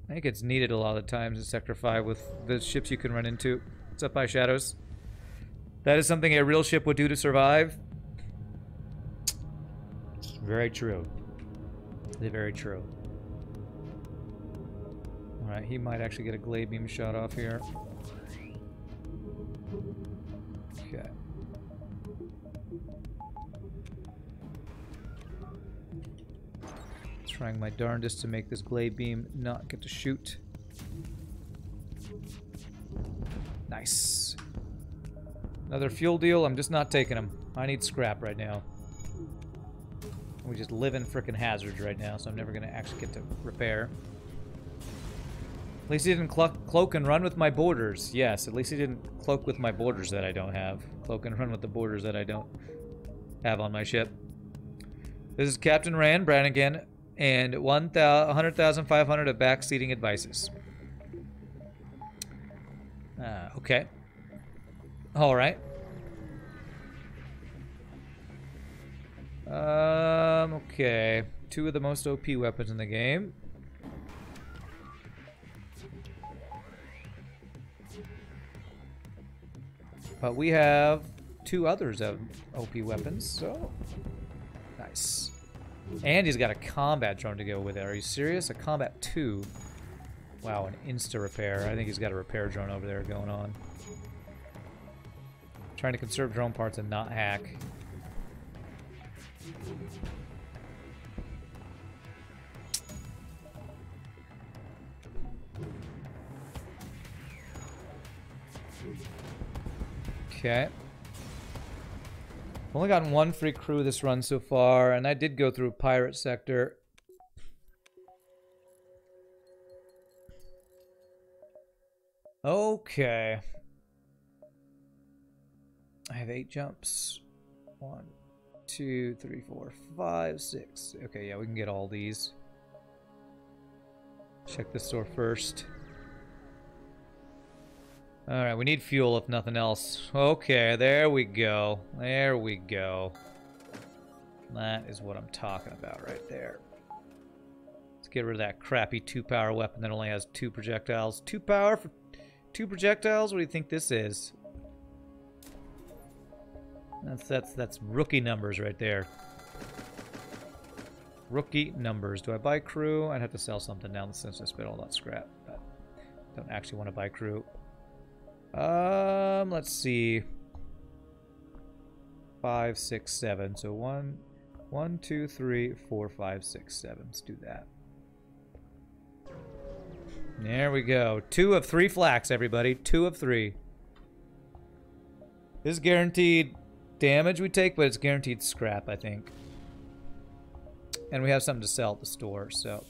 I think it's needed a lot of times in Sector 5 with the ships you can run into. What's up, by Shadows? That is something a real ship would do to survive. Very true. Very true. Alright, he might actually get a glaive beam shot off here. Okay. Trying my darndest to make this glaive beam not get to shoot. Nice. Another fuel deal. I'm just not taking them. I need scrap right now. We just live in frickin' hazards right now, so I'm never gonna actually get to repair. At least he didn't clo cloak and run with my boarders. Yes, at least he didn't cloak with my boarders that I don't have. Cloak and run with the boarders that I don't have on my ship. This is Captain Rand Brannigan and 100,500 of backseating advices. Uh, okay. All right. Um, okay. Two of the most OP weapons in the game. But we have two others of OP weapons, so... Nice. And he's got a combat drone to go with it. Are you serious? A combat 2? Wow, an insta-repair. I think he's got a repair drone over there going on. Trying to conserve drone parts and not hack. Okay. I've Only gotten one free crew this run so far, and I did go through pirate sector. Okay. I have eight jumps. One, two, three, four, five, six. Okay, yeah, we can get all these. Check the store first. Alright, we need fuel if nothing else. Okay, there we go. There we go. That is what I'm talking about right there. Let's get rid of that crappy two-power weapon that only has two projectiles. Two power for two projectiles? What do you think this is? That's that's that's rookie numbers right there. Rookie numbers. Do I buy crew? I'd have to sell something now since I spent all that scrap. But don't actually want to buy crew. Um, let's see. Five, six, seven. So one, one, two, three, four, five, six, seven. Let's do that. There we go. Two of three flax, everybody. Two of three. This is guaranteed damage we take, but it's guaranteed scrap, I think. And we have something to sell at the store, so...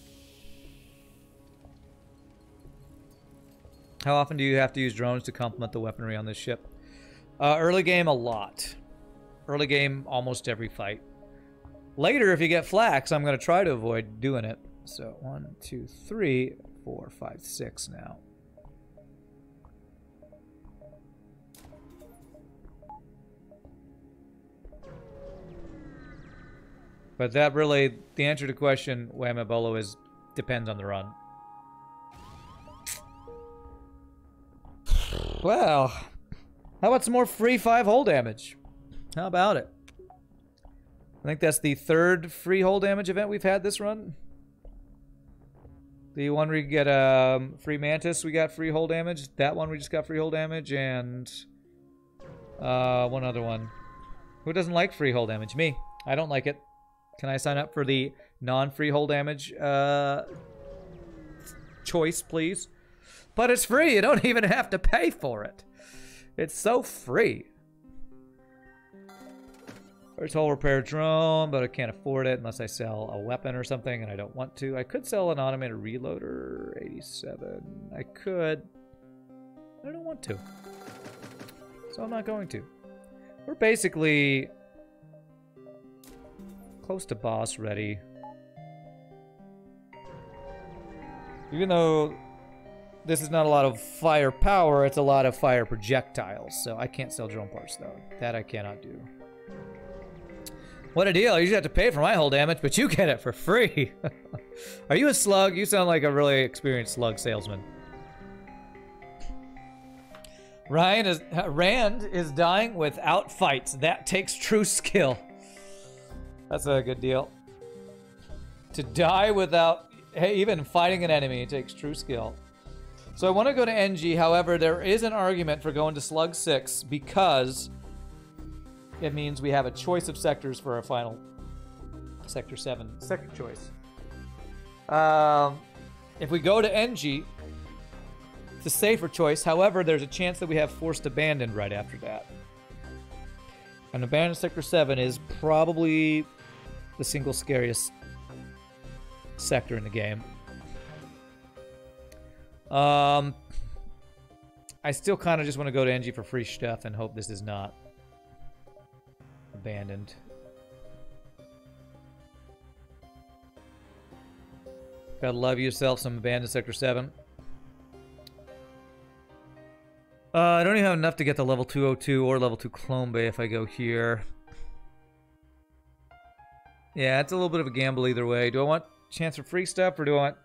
How often do you have to use drones to complement the weaponry on this ship? Uh, early game, a lot. Early game, almost every fight. Later, if you get flax, I'm going to try to avoid doing it. So, one, two, three, four, five, six now. But that really, the answer to the question, Whamabolo, is depends on the run. Well, how about some more free five hull damage? How about it? I think that's the third free hull damage event we've had this run. The one we get um, free mantis, we got free hull damage. That one we just got free hull damage, and uh, one other one. Who doesn't like free hull damage? Me. I don't like it. Can I sign up for the non-free hull damage uh, choice, please? But it's free. You don't *laughs* even have to pay for it. It's so free. There's hull repair drone, but I can't afford it unless I sell a weapon or something, and I don't want to. I could sell an automated reloader, 87. I could. I don't want to. So I'm not going to. We're basically close to boss ready. Even though this is not a lot of fire power, it's a lot of fire projectiles. So I can't sell drone parts though. That I cannot do. What a deal. You usually have to pay for my hull damage, but you get it for free. *laughs* Are you a slug? You sound like a really experienced slug salesman. Ryan is *laughs* Rand is dying without fights. That takes true skill. That's a good deal. To die without hey, even fighting an enemy takes true skill. So I want to go to Engi. However, there is an argument for going to Slug 6 because it means we have a choice of sectors for our final Sector 7 sector choice. Um, if we go to Engi, it's a safer choice. However, there's a chance that we have Forced Abandoned right after that. And Abandoned Sector 7 is probably the single scariest sector in the game. Um, I still kind of just want to go to Engi for free stuff and hope this is not abandoned. Gotta love yourself some abandoned Sector 7. Uh, I don't even have enough to get the level 202 or level 2 Clone Bay if I go here. Yeah, it's a little bit of a gamble either way. Do I want chance for free stuff or do I want...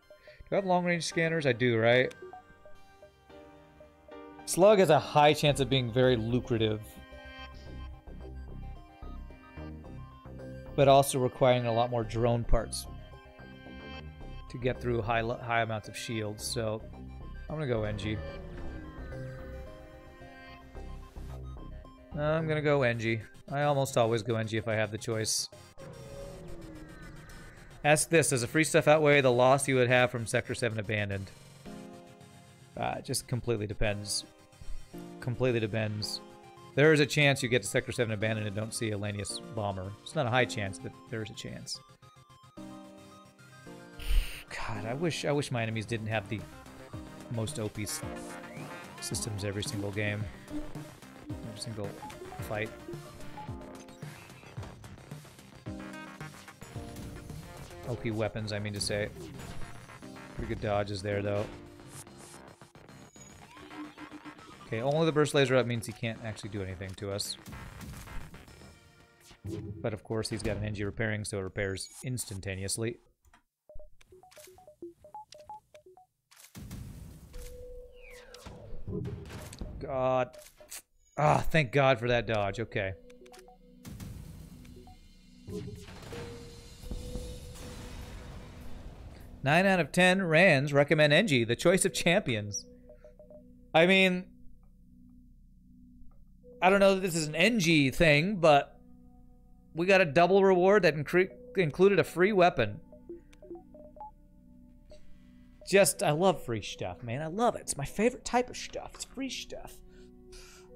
Do I have long-range scanners? I do, right? Slug has a high chance of being very lucrative. But also requiring a lot more drone parts to get through high high amounts of shields. So I'm gonna go Engi. I'm gonna go Engi. I almost always go Engi if I have the choice. Ask this, does the free stuff outweigh the loss you would have from Sector 7 Abandoned? Uh, it just completely depends. Completely depends. There is a chance you get to Sector 7 Abandoned and don't see a Lanius bomber. It's not a high chance, but there is a chance. God, I wish I wish my enemies didn't have the most OP systems every single game. Every single fight. OP weapons, I mean to say. Pretty good dodges there, though. Okay, only the burst laser up means he can't actually do anything to us. But of course, he's got an Engi repairing, so it repairs instantaneously. God. Ah, thank God for that dodge. Okay. Nine out of ten Rands recommend Engi, the choice of champions. I mean, I don't know that this is an Engi thing, but we got a double reward that included a free weapon. Just, I love free stuff, man. I love it. It's my favorite type of stuff. It's free stuff.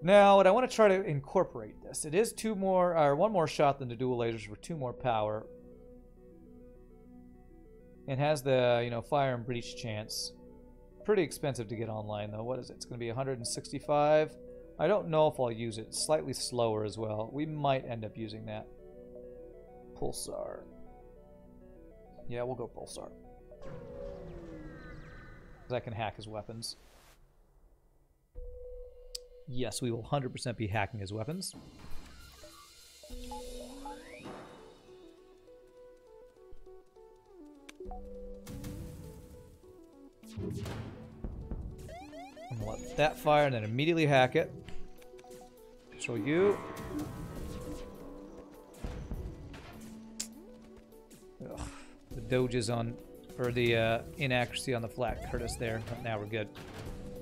Now, what I want to try to incorporate this. It is two more, or one more shot than the dual lasers for two more power. It has the, you know, fire and breach chance. Pretty expensive to get online, though. What is it? It's going to be 165. I don't know if I'll use it. Slightly slower as well. We might end up using that. Pulsar. Yeah, we'll go Pulsar. I can hack his weapons. Yes, we will 100% be hacking his weapons. I'm let that fire and then immediately hack it. So you. Ugh. The doges on, or the uh, inaccuracy on the flat hurt us there. Now we're good.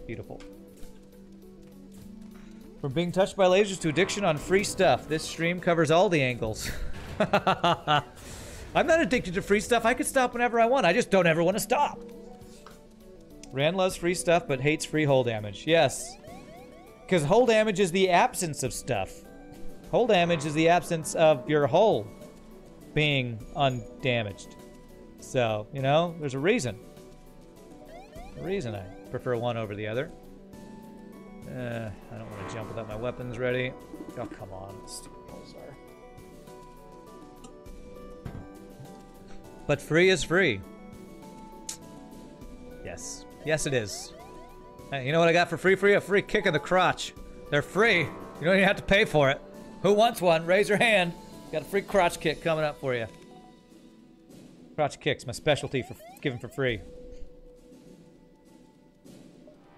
Beautiful. From being touched by lasers to addiction on free stuff, this stream covers all the angles. *laughs* I'm not addicted to free stuff. I can stop whenever I want. I just don't ever want to stop. Rand loves free stuff, but hates free hull damage. Yes. Because hull damage is the absence of stuff. Hull damage is the absence of your hull being undamaged. So, you know, there's a reason. A reason I prefer one over the other. Uh, I don't want to jump without my weapons ready. Oh, come on. But free is free. Yes. Yes, it is. Hey, you know what I got for free for you? A free kick in the crotch. They're free. You don't even have to pay for it. Who wants one? Raise your hand. Got a free crotch kick coming up for you. Crotch kicks, my specialty for given for free.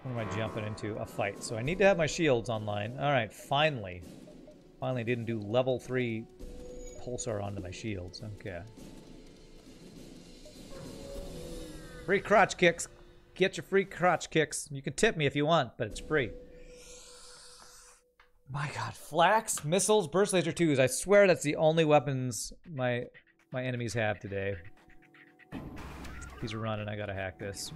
What am I jumping into? A fight. So I need to have my shields online. Alright, finally. Finally didn't do level 3 pulsar onto my shields. Okay. Free crotch kicks. Get your free crotch kicks. You can tip me if you want, but it's free. My god, flax, missiles, burst laser twos. I swear that's the only weapons my my enemies have today. He's running, I gotta hack this.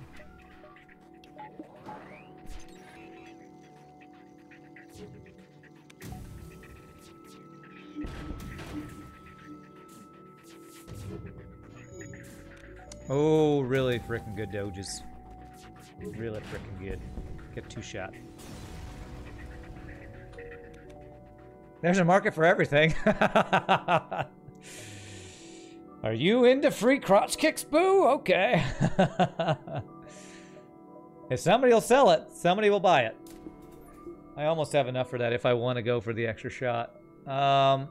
Oh, really freaking good doges. Really freaking good. Get two shot. There's a market for everything. *laughs* Are you into free crotch kicks, boo? Okay. *laughs* if somebody will sell it, somebody will buy it. I almost have enough for that if I want to go for the extra shot. Um,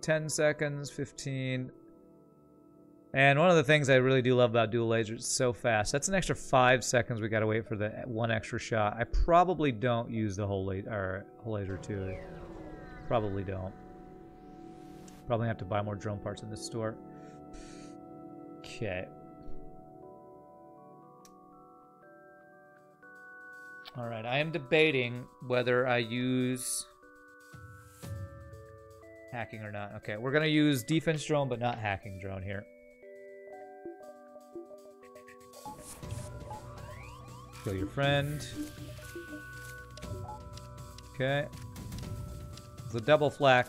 10 seconds, 15. And one of the things I really do love about dual lasers, it's so fast. That's an extra five seconds we gotta wait for the one extra shot. I probably don't use the whole, la or whole laser too. Probably don't. Probably have to buy more drone parts in this store. Okay. Alright, I am debating whether I use hacking or not. Okay, we're gonna use defense drone, but not hacking drone here. Kill your friend. Okay. The double flak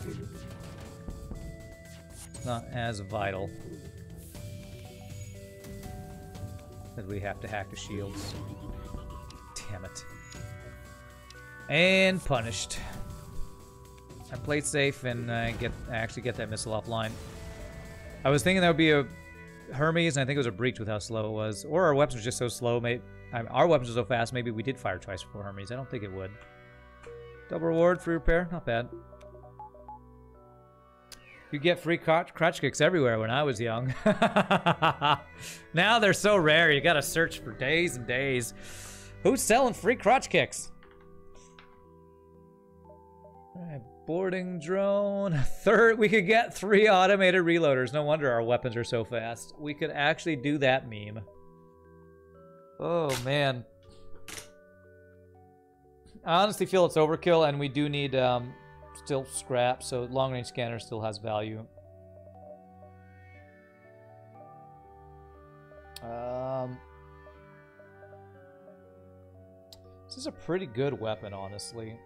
not as vital. That we have to hack the shields. Damn it. And punished. I played safe and I get I actually get that missile offline. I was thinking that would be a Hermes, and I think it was a breach with how slow it was. Or our weapons were just so slow. Maybe, I mean, our weapons are so fast, maybe we did fire twice before Hermes. I don't think it would. Double reward, free repair, not bad. You get free crotch, crotch kicks everywhere when I was young. *laughs* now they're so rare, you gotta search for days and days. Who's selling free crotch kicks? Boarding drone. *laughs* Third, we could get three automated reloaders. No wonder our weapons are so fast. We could actually do that meme. Oh, man. I honestly feel it's overkill, and we do need um, still scrap, so long range scanner still has value. Um, this is a pretty good weapon, honestly.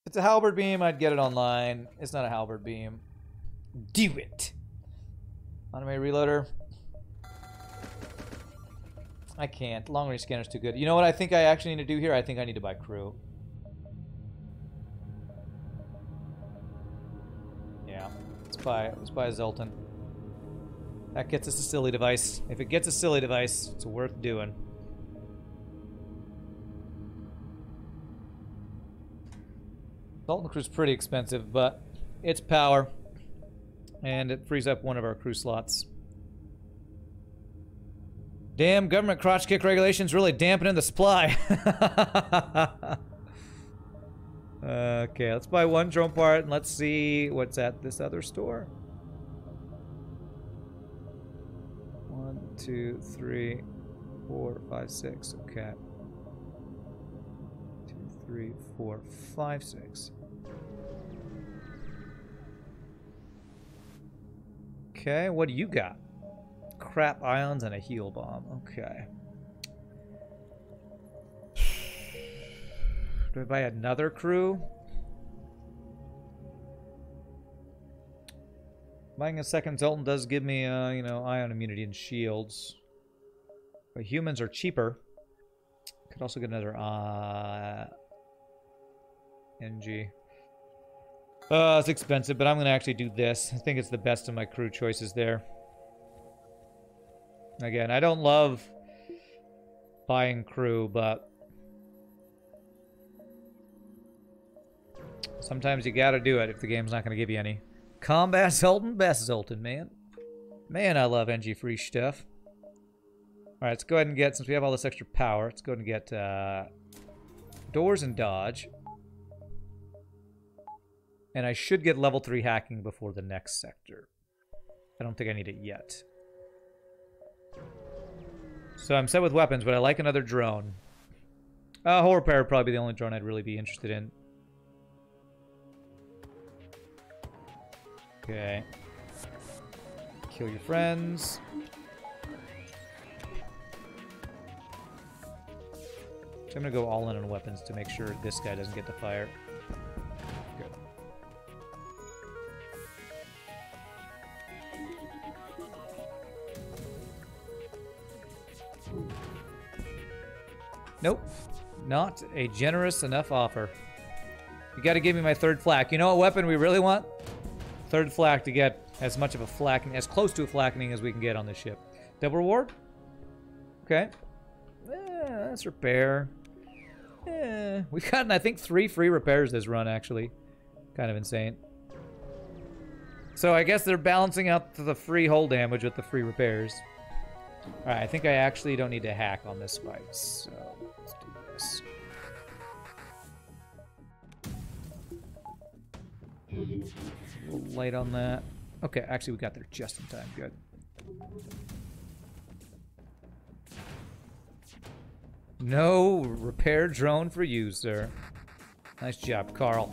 If it's a halberd beam, I'd get it online. It's not a halberd beam. Do it! Automated reloader. I can't. Long range scanner's too good. You know what I think I actually need to do here? I think I need to buy crew. Yeah. Let's buy let's buy a Zoltan. That gets us a silly device. If it gets a silly device, it's worth doing. Zoltan crew's pretty expensive, but it's power. And it frees up one of our crew slots. Damn, government crotch kick regulations really dampening the supply. *laughs* okay, let's buy one drone part and let's see what's at this other store. One, two, three, four, five, six. Okay. Two, three, four, five, six. Okay, what do you got? crap ions and a heal bomb. Okay. *sighs* Do I buy another crew? Buying a second Zoltan does give me, uh, you know, ion immunity and shields. But humans are cheaper. Could also get another, uh... Engi. Uh, it's expensive, but I'm going to actually do this. I think it's the best of my crew choices there. Again, I don't love buying crew, but sometimes you gotta do it if the game's not gonna give you any. Combat Zoltan, best Zoltan, man. Man, I love Engi free stuff. Alright, let's go ahead and get, since we have all this extra power, let's go ahead and get uh, doors and dodge. And I should get level 3 hacking before the next sector. I don't think I need it yet. So I'm set with weapons, but I like another drone. Uh, hull repair would probably be the only drone I'd really be interested in. Okay. Kill your friends. I'm gonna go all in on weapons to make sure this guy doesn't get the fire. Nope. Not a generous enough offer. You gotta give me my third flak. You know what weapon we really want? Third flak to get as much of a flakening, as close to a flakening as we can get on this ship. Double reward? Okay. Eh, that's repair. Eh, we've gotten, I think, three free repairs this run, actually. Kind of insane. So I guess they're balancing out the free hull damage with the free repairs. Alright, I think I actually don't need to hack on this fight, so little light on that. Okay, actually we got there just in time, good. No repair drone for you, sir. Nice job, Carl.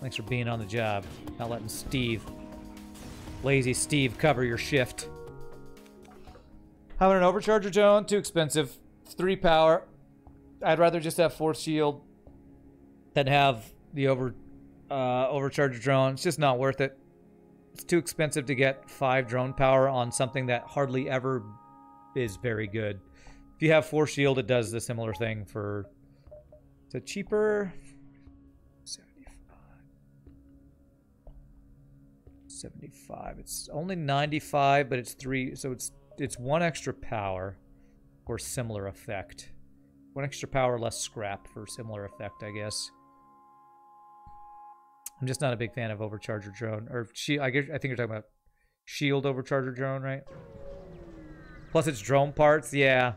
Thanks for being on the job. Not letting Steve, lazy Steve, cover your shift. Having an overcharger drone, too expensive. Three power. I'd rather just have force shield than have the over uh, drone. It's just not worth it. It's too expensive to get five drone power on something that hardly ever is very good. If you have force shield, it does the similar thing for. Is it cheaper? 75. 75. It's only 95, but it's three, so it's it's one extra power for similar effect. One extra power, less scrap for similar effect, I guess. I'm just not a big fan of overcharger drone or she. I guess I think you're talking about shield overcharger drone, right? Plus, it's drone parts, yeah.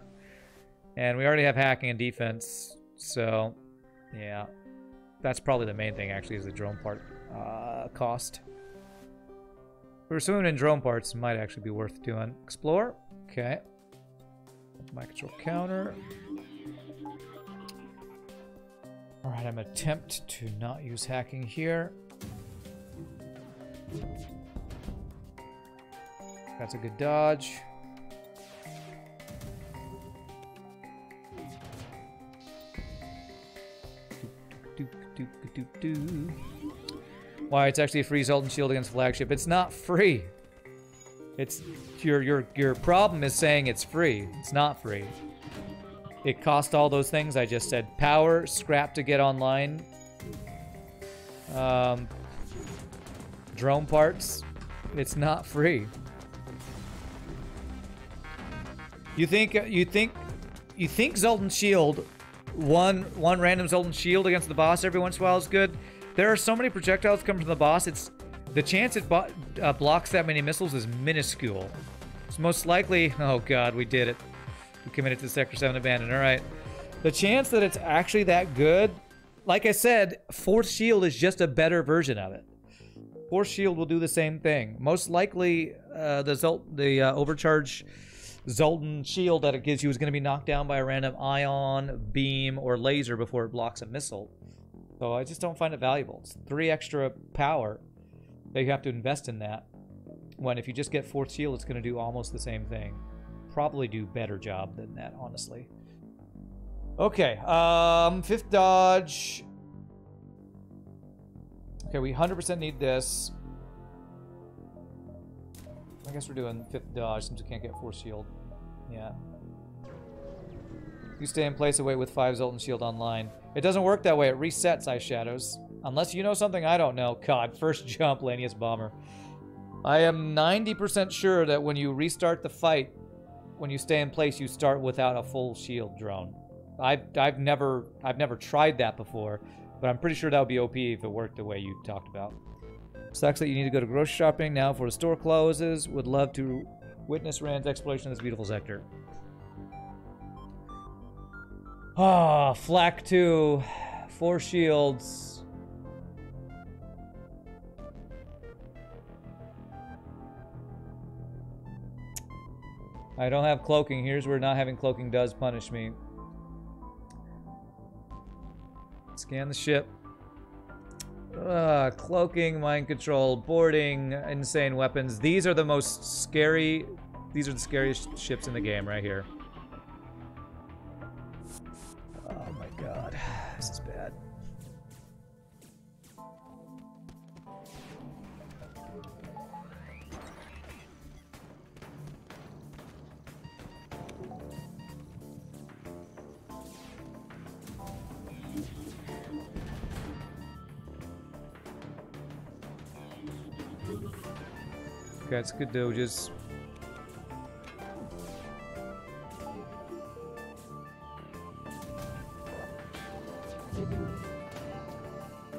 And we already have hacking and defense, so yeah, that's probably the main thing. Actually, is the drone part uh, cost. We're swimming in drone parts, might actually be worth doing. Explore, okay. Mind control counter. All right, I'm attempt to not use hacking here. That's a good dodge. Why it's actually a free Zoltan shield against flagship. It's not free. It's your your your problem is saying it's free. It's not free. It cost all those things I just said. Power, scrap to get online. Um, drone parts. It's not free. You think you think you think Zoltan Shield one one random Zoltan shield against the boss every once in a while is good. There are so many projectiles coming from the boss. It's the chance it uh, blocks that many missiles is minuscule. It's most likely. Oh god, we did it. We committed to Sector 7 abandon. All right. The chance that it's actually that good, like I said, Force Shield is just a better version of it. Force Shield will do the same thing. Most likely, uh, the the uh, overcharge Zoltan shield that it gives you is going to be knocked down by a random ion, beam, or laser before it blocks a missile. So I just don't find it valuable. It's three extra power that you have to invest in that. When if you just get fourth shield, it's going to do almost the same thing. Probably do better job than that, honestly. Okay, um, fifth dodge. Okay, we 100% need this. I guess we're doing fifth dodge since we can't get force shield. Yeah. You stay in place and wait with five Zoltan shield online. It doesn't work that way. It resets Ice Shadows. Unless you know something I don't know. God, *laughs* first jump, Lanius Bomber. I am 90% sure that when you restart the fight, when you stay in place, you start without a full shield drone. I've, I've never I've never tried that before, but I'm pretty sure that would be OP if it worked the way you talked about. Sucks that you need to go to grocery shopping now before the store closes. Would love to witness Rand's exploration of this beautiful sector. Ah, oh, flak 2. Four shields. I don't have cloaking. Here's where not having cloaking does punish me. Scan the ship. Cloaking, mind control, boarding, insane weapons. These are the most scary... These are the scariest ships in the game right here. Good doges.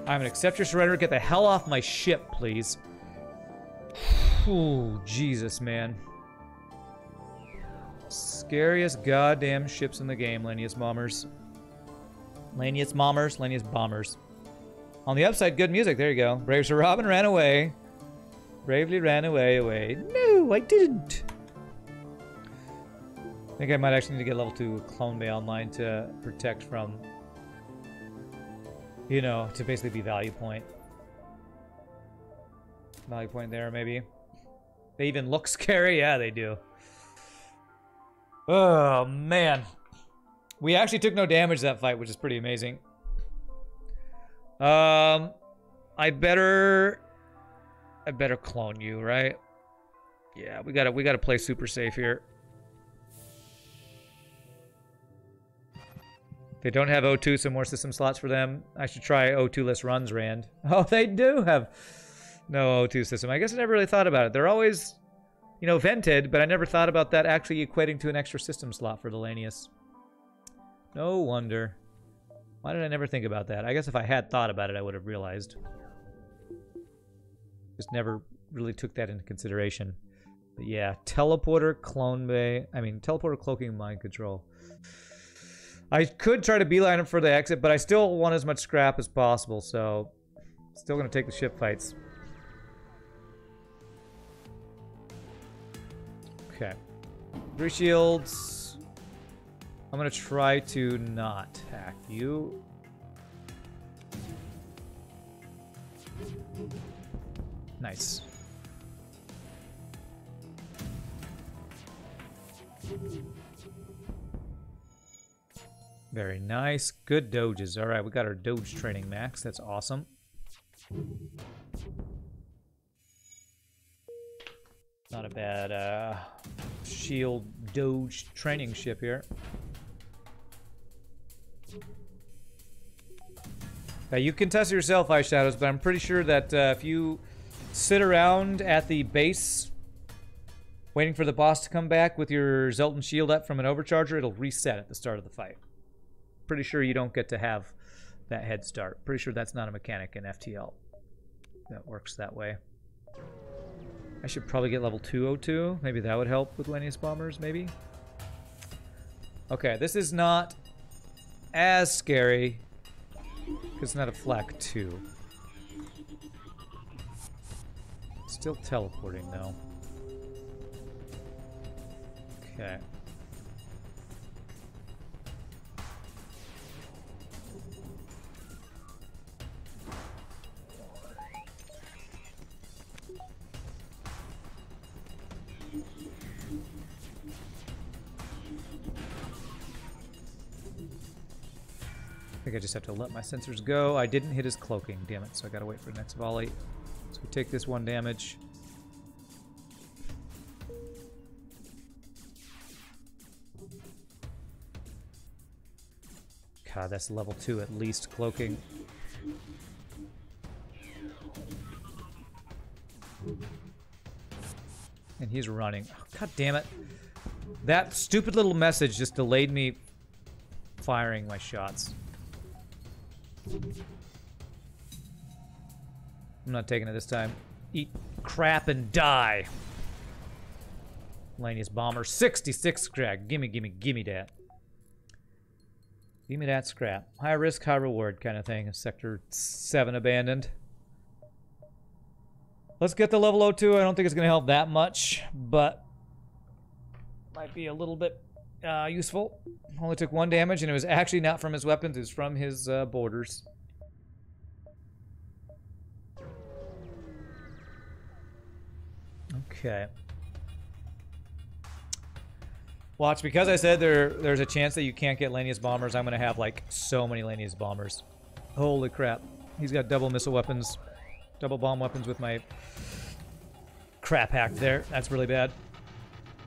I'm gonna accept your surrender. Get the hell off my ship, please. Ooh, Jesus, man. Scariest goddamn ships in the game, Lanius Bombers. Lanius Bombers, Lanius Bombers. On the upside, good music. There you go. Braves Sir Robin ran away. Bravely ran away, away. No, I didn't. I think I might actually need to get level 2 Clone Bay online to protect from you know, to basically be value point. Value point there, maybe. They even look *laughs* scary? Yeah, they do. Oh, man. We actually took no damage that fight, which is pretty amazing. Um, I better... I better clone you, right? Yeah, we gotta we gotta play super safe here. They don't have O2, so more system slots for them. I should try O2-less runs, Rand. *laughs* Oh, they do have no O2 system. I guess I never really thought about it. They're always, you know, vented, but I never thought about that actually equating to an extra system slot for the Lanius. No wonder. Why did I never think about that? I guess if I had thought about it, I would have realized. Just never really took that into consideration. But yeah, teleporter, clone bay. I mean, teleporter, cloaking, mind control. I could try to beeline him for the exit, but I still want as much scrap as possible, so... Still gonna take the ship fights. Okay. Three shields. I'm gonna try to not hack you. Nice. Very nice. Good doges. All right, we got our doge training max. That's awesome. Not a bad uh, shield doge training ship here. Now you can test yourself, Ice Shadows, but I'm pretty sure that uh, if you sit around at the base waiting for the boss to come back with your Zoltan shield up from an overcharger, it'll reset at the start of the fight pretty sure you don't get to have that head start. Pretty sure that's not a mechanic in FTL that works that way. I should probably get level 202. Maybe that would help with Lanius Bombers, maybe? Okay, this is not as scary because it's not a flak 2. Still teleporting, though. Okay. I think I just have to let my sensors go. I didn't hit his cloaking, damn it, so I gotta wait for the next volley. Take this one damage. God, that's level 2 at least, cloaking. And he's running. Oh, God damn it. That stupid little message just delayed me firing my shots. I'm not taking it this time. Eat crap and die. Lanius Bomber. 66 scrap. Gimme, gimme, gimme that. Gimme that scrap. High risk, high reward kind of thing. Sector 7 abandoned. Let's get the level 02. I don't think it's going to help that much, but might be a little bit uh, useful. Only took one damage, and it was actually not from his weapons. It was from his uh, boarders. Okay. Watch, because I said there there's a chance that you can't get Lanius Bombers, I'm going to have, like, so many Lanius Bombers. Holy crap. He's got double missile weapons, double bomb weapons with my crap hacked there. That's really bad.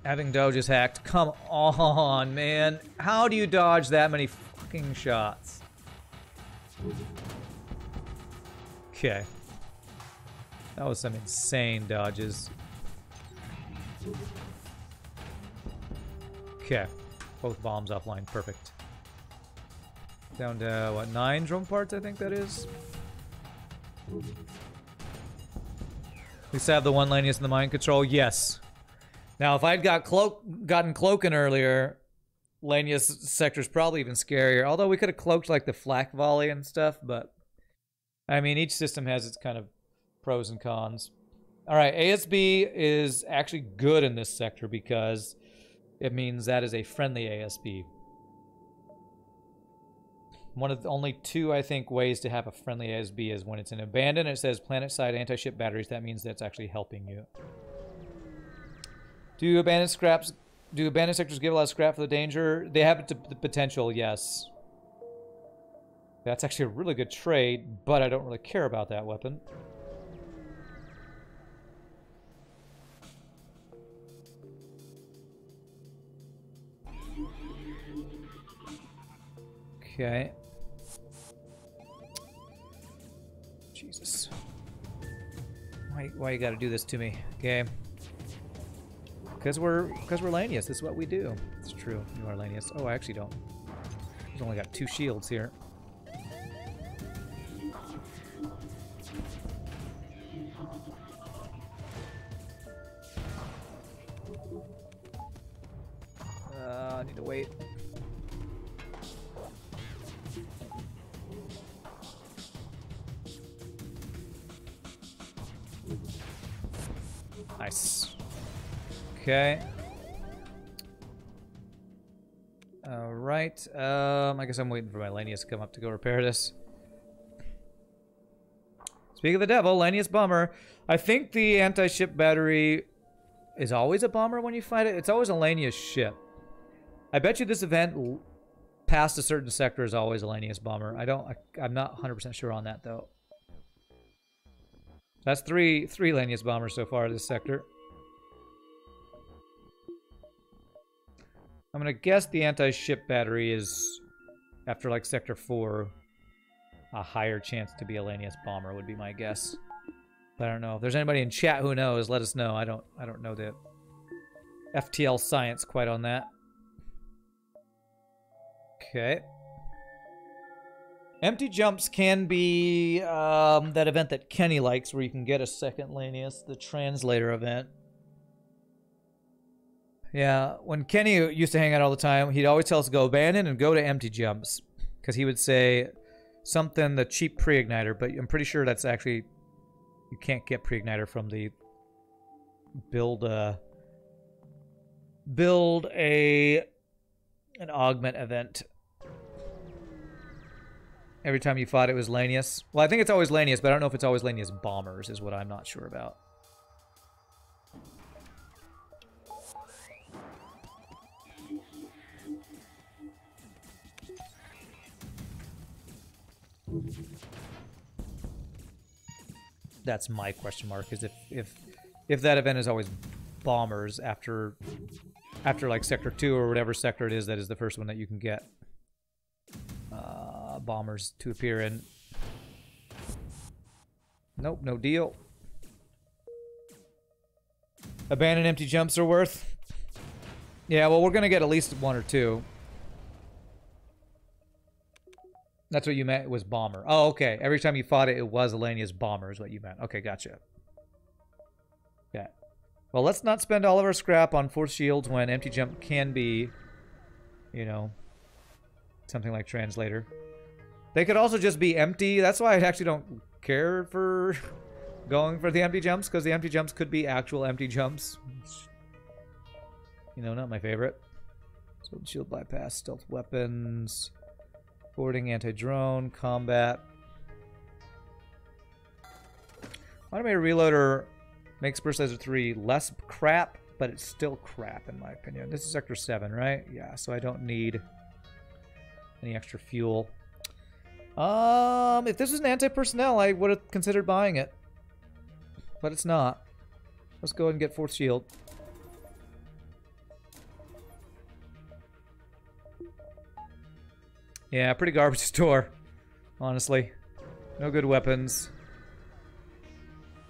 Having Doge hacked. Come on, man. How do you dodge that many fucking shots? Okay. That was some insane dodges. Okay. Both bombs offline. Perfect. Down to, what, nine drone parts, I think that is? We still have the one Lanius in the mind control? Yes. Now, if I'd got cloak, gotten cloaking earlier, Lanius sector's probably even scarier. Although we could have cloaked like the flak volley and stuff, but I mean, each system has its kind of pros and cons. All right, ASB is actually good in this sector because it means that is a friendly ASB. One of the only two, I think, ways to have a friendly ASB is when it's an abandoned. It says planet side anti-ship batteries. That means that's actually helping you. Do abandoned scraps? Do abandoned sectors give a lot of scrap for the danger? They have the potential, yes. That's actually a really good trade, but I don't really care about that weapon. Okay. Jesus. Why, why you gotta do this to me? Okay. Because we're, because we're Lanius. This is what we do. It's true. You are Lanius. Oh, I actually don't. He's only got two shields here. Okay. Alright. Um, I guess I'm waiting for my Lanius to come up to go repair this. Speak of the devil, Lanius bomber. I think the anti-ship battery is always a bomber when you fight it. It's always a Lanius ship. I bet you this event past a certain sector is always a Lanius bomber. I don't. I, I'm not 100% sure on that though. That's three three Lanius bombers so far this sector. I'm gonna guess the anti-ship battery is, after like Sector 4, a higher chance to be a Lanius bomber would be my guess. But I don't know. If there's anybody in chat who knows, let us know. I don't I don't know the FTL science quite on that. Okay. Empty jumps can be um, that event that Kenny likes where you can get a second Lanius, the translator event. Yeah, when Kenny used to hang out all the time, he'd always tell us to go abandon and go to empty jumps. Because he would say something, the cheap pre-igniter, but I'm pretty sure that's actually, you can't get pre-igniter from the build a, build a, an augment event Every time you fought it was Lanius. Well, I think it's always Lanius, but I don't know if it's always Lanius bombers is what I'm not sure about. That's my question mark, is if if if that event is always bombers after after like sector 2 or whatever sector it is that is the first one that you can get uh, bombers to appear in. Nope, no deal. Abandoned empty jumps are worth. Yeah, well, we're to get at least one or two. That's what you meant It was bomber. Oh, okay. Every time you fought it, it was Lanius bomber is what you meant. Okay, gotcha. Yeah. Well, let's not spend all of our scrap on force shields when empty jump can be, you know, something like translator. They could also just be empty. That's why I actually don't care for *laughs* going for the empty jumps, because the empty jumps could be actual empty jumps. You know, not my favorite. So shield bypass, stealth weapons, boarding anti-drone, combat. Automated reloader makes Burst Laser 3 less crap, but it's still crap in my opinion. This is Sector 7, right? Yeah, so I don't need any extra fuel. Um, if this was an anti-personnel, I would have considered buying it. But it's not. Let's go ahead and get fourth shield. Yeah, pretty garbage *laughs* store, honestly. No good weapons.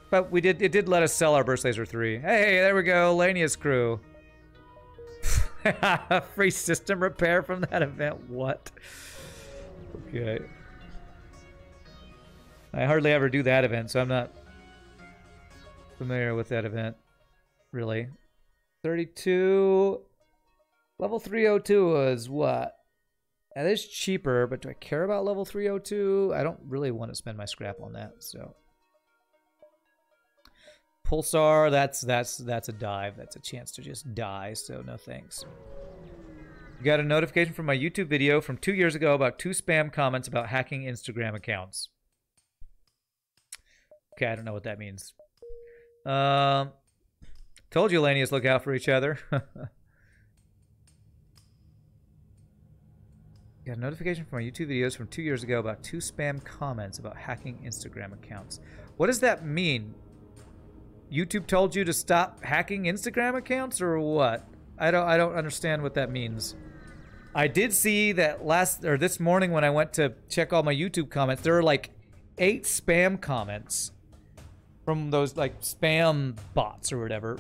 But we did it did let us sell our burst laser three. Hey, there we go, Lanius crew. *laughs* Free system repair from that event. What? Okay. I hardly ever do that event, so I'm not familiar with that event, really. 32. Level 302 is what? That is cheaper, but do I care about level 302? I don't really want to spend my scrap on that, so. Pulsar, that's that's that's a dive. That's a chance to just die, so no thanks. Got a notification from my YouTube video from two years ago about two spam comments about hacking Instagram accounts. Okay, I don't know what that means. Um, told you, Lanius, look out for each other. *laughs* Got a notification from my YouTube videos from two years ago about two spam comments about hacking Instagram accounts. What does that mean? YouTube told you to stop hacking Instagram accounts or what? I don't I don't understand what that means. I did see that last or this morning when I went to check all my YouTube comments, there were like eight spam comments from those like spam bots or whatever.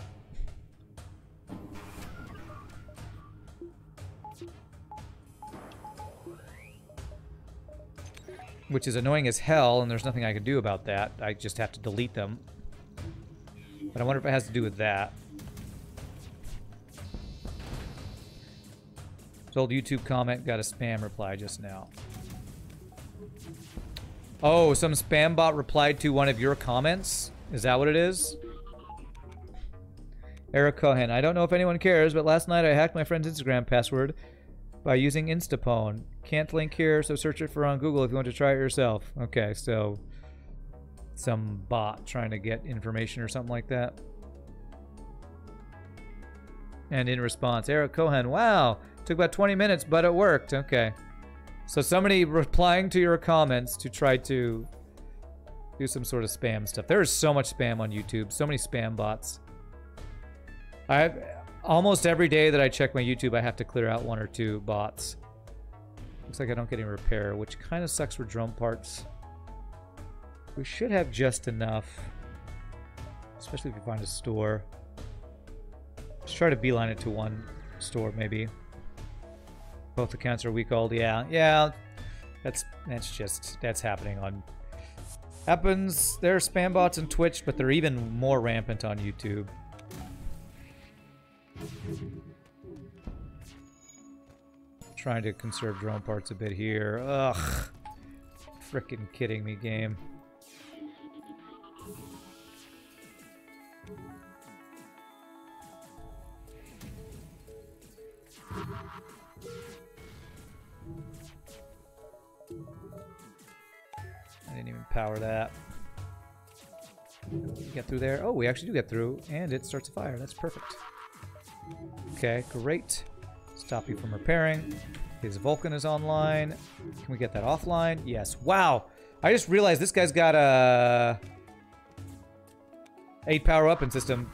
Which is annoying as hell, and there's nothing I can do about that. I just have to delete them. But I wonder if it has to do with that. Old YouTube comment got a spam reply just now. Oh, some spam bot replied to one of your comments? Is that what it is? Eric Cohen. I don't know if anyone cares, but last night I hacked my friend's Instagram password by using Instapone. Can't link here, so search it for on Google if you want to try it yourself. Okay, so some bot trying to get information or something like that. And in response, Eric Cohen, wow, took about 20 minutes, but it worked. Okay. So somebody replying to your comments to try to do some sort of spam stuff. There is so much spam on YouTube, so many spam bots. I almost every day that I check my YouTube, I have to clear out one or two bots. Looks like I don't get any repair, which kind of sucks for drone parts. We should have just enough, especially if we find a store. Let's try to beeline it to one store, maybe. Both accounts are week old. Yeah, yeah. That's that's just that's happening on happens. There are spam bots on Twitch, but they're even more rampant on YouTube. Trying to conserve drone parts a bit here. Ugh. Freaking kidding me, game. I didn't even power that. Get through there. Oh, we actually do get through, and it starts a fire. That's perfect. Okay, great. Stop you from repairing. His Vulcan is online. Can we get that offline? Yes. Wow! I just realized this guy's got a... 8 power weapon system.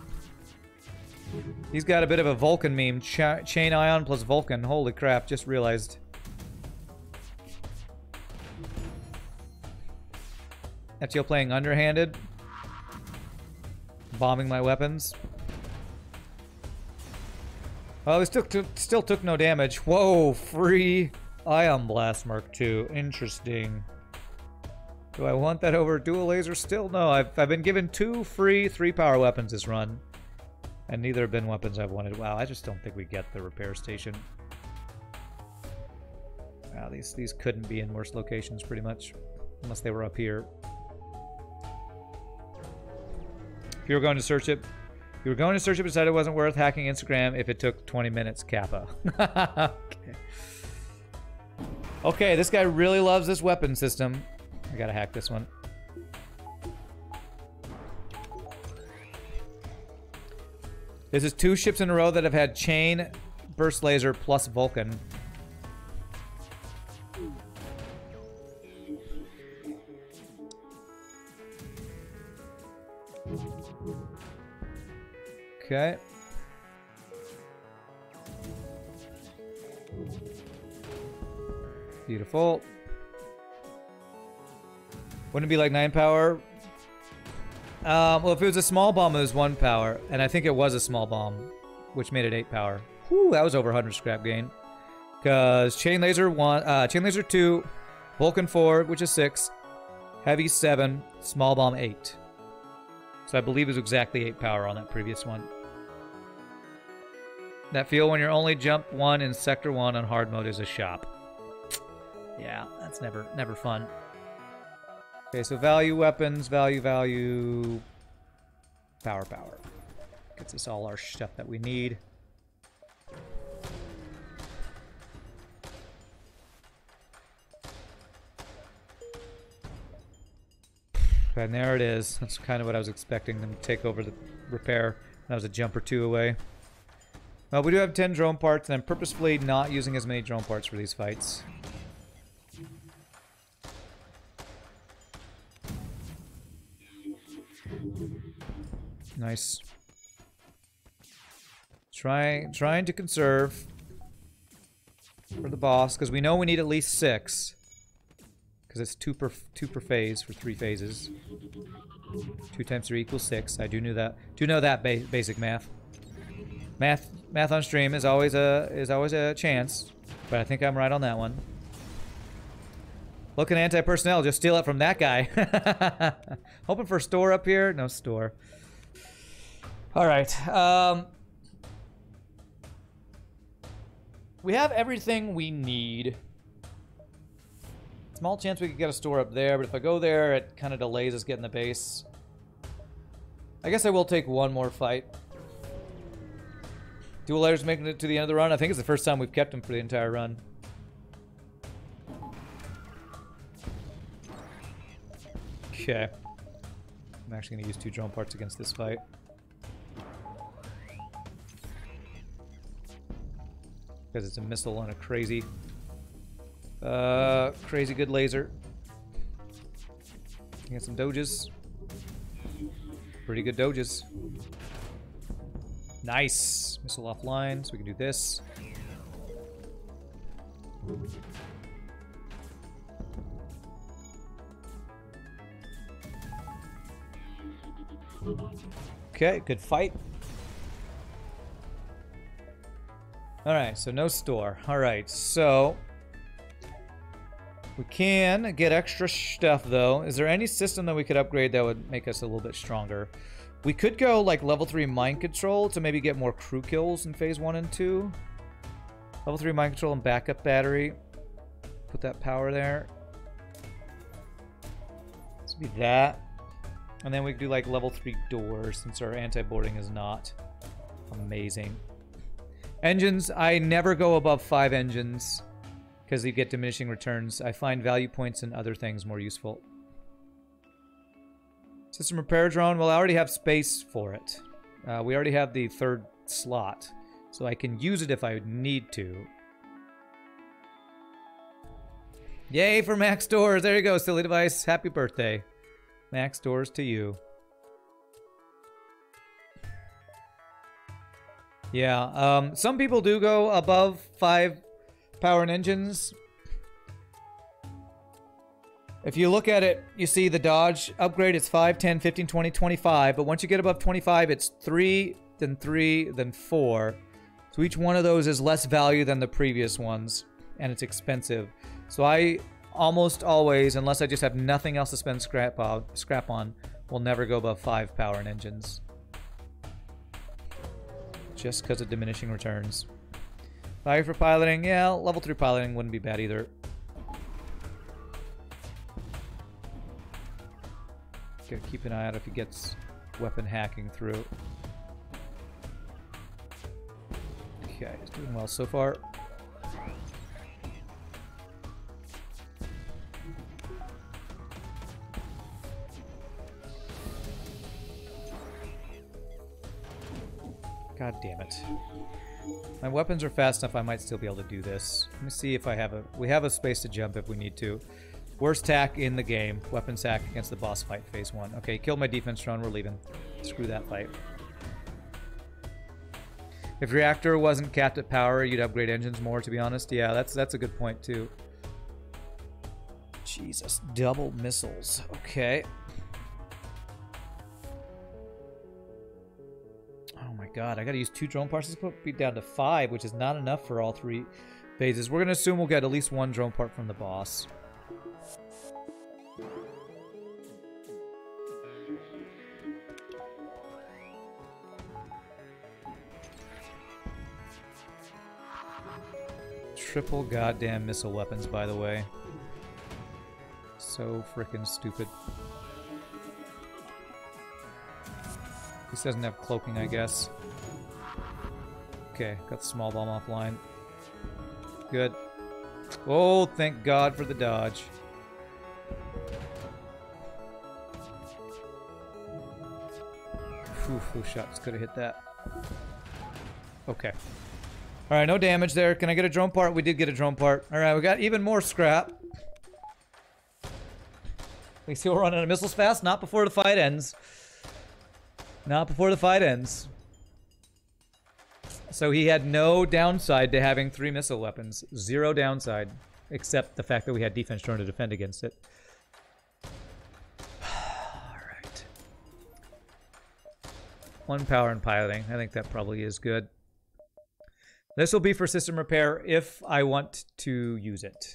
He's got a bit of a Vulcan meme. Ch chain Ion plus Vulcan. Holy crap, just realized. Ezio playing underhanded. Bombing my weapons. Uh, well, he still, still took no damage. Whoa, free Ion Blast Mark II. Interesting. Do I want that over dual laser still? No, I've, I've been given two free three power weapons this run. And neither have been weapons I've wanted. Wow, I just don't think we get the repair station. Wow, these, these couldn't be in worse locations pretty much. Unless they were up here. If you were going to search it, you were going to search it, but decided it wasn't worth hacking Instagram if it took 20 minutes, Kappa. *laughs* okay. Okay, this guy really loves this weapon system. I gotta hack this one. This is two ships in a row that have had chain, burst laser, plus Vulcan. Okay. Beautiful. Wouldn't it be like 9 power? Um, well, if it was a small bomb, it was one power, and I think it was a small bomb, which made it eight power. Whew, that was over 100 scrap gain. Because chain laser one, uh, chain laser two, Vulcan four, which is six, heavy seven, small bomb eight. So I believe it was exactly eight power on that previous one. That feel when you're only jump one in sector one on hard mode is a shop. Yeah, that's never never fun. Okay, so value weapons, value, value, power, power. Gets us all our stuff that we need. And there it is. That's kind of what I was expecting them to take over the repair. That was a jump or two away. Well, we do have 10 drone parts, and I'm purposefully not using as many drone parts for these fights. Nice. Trying, trying to conserve for the boss, because we know we need at least six. Because it's two per two per phase for three phases. Two times three equals six. I do know that. Do know that ba basic math. Math math on stream is always a is always a chance, but I think I'm right on that one. Looking anti-personnel, just steal it from that guy. *laughs* Hoping for a store up here. No store. All right. Um, we have everything we need. Small chance we could get a store up there, but if I go there, it kind of delays us getting the base. I guess I will take one more fight. Dual lasers making it to the end of the run. I think it's the first time we've kept him for the entire run. Okay. I'm actually going to use two drone parts against this fight. Because it's a missile and a crazy, uh, crazy good laser. Get some doges. Pretty good doges. Nice. Missile offline, so we can do this. Okay, good fight. Alright, so no store. Alright, so... We can get extra stuff, though. Is there any system that we could upgrade that would make us a little bit stronger? We could go, like, level 3 mind control to maybe get more crew kills in Phase 1 and 2. Level 3 mind control and backup battery. Put that power there. This would be that. And then we could do, like, level 3 doors, since our anti-boarding is not amazing. Engines, I never go above five engines because you get diminishing returns. I find value points and other things more useful. System repair drone, well, I already have space for it. Uh, we already have the third slot, so I can use it if I need to. Yay for Max Doors! There you go, silly device. Happy birthday. Max Doors to you. Yeah, um, some people do go above five power and engines. If you look at it, you see the Dodge upgrade, it's 5, 10, 15, 20, 25. But once you get above 25, it's 3, then 3, then 4. So each one of those is less value than the previous ones, and it's expensive. So I almost always, unless I just have nothing else to spend scrap on, scrap on will never go above 5 power and engines just because of diminishing returns. Value for piloting, yeah, level 3 piloting wouldn't be bad either. Gotta keep an eye out if he gets weapon hacking through. Okay, he's doing well so far. God damn it. My weapons are fast enough I might still be able to do this. Let me see if I have a... We have a space to jump if we need to. Worst tack in the game. Weapon sack against the boss fight, phase one. Okay, kill my defense drone. We're leaving. Screw that fight. If reactor wasn't capped at power, you'd upgrade engines more, to be honest. Yeah, that's that's a good point, too. Jesus. Double missiles. Okay. Oh, my God, I gotta use two drone parts to me down to five, which is not enough for all three phases. We're gonna assume we'll get at least one drone part from the boss. Triple goddamn missile weapons, by the way. So freaking stupid. This doesn't have cloaking, I guess. Okay, got the small bomb offline. Good. Oh, thank God for the dodge. Whew, those shots could have hit that. Okay. Alright, no damage there. Can I get a drone part? We did get a drone part. Alright, we got even more scrap. We see we're running out of missiles fast. Not before the fight ends. Not before the fight ends. So he had no downside to having three missile weapons. Zero downside. Except the fact that we had defense drone to defend against it. *sighs* Alright. One power and piloting. I think that probably is good. This will be for system repair if I want to use it.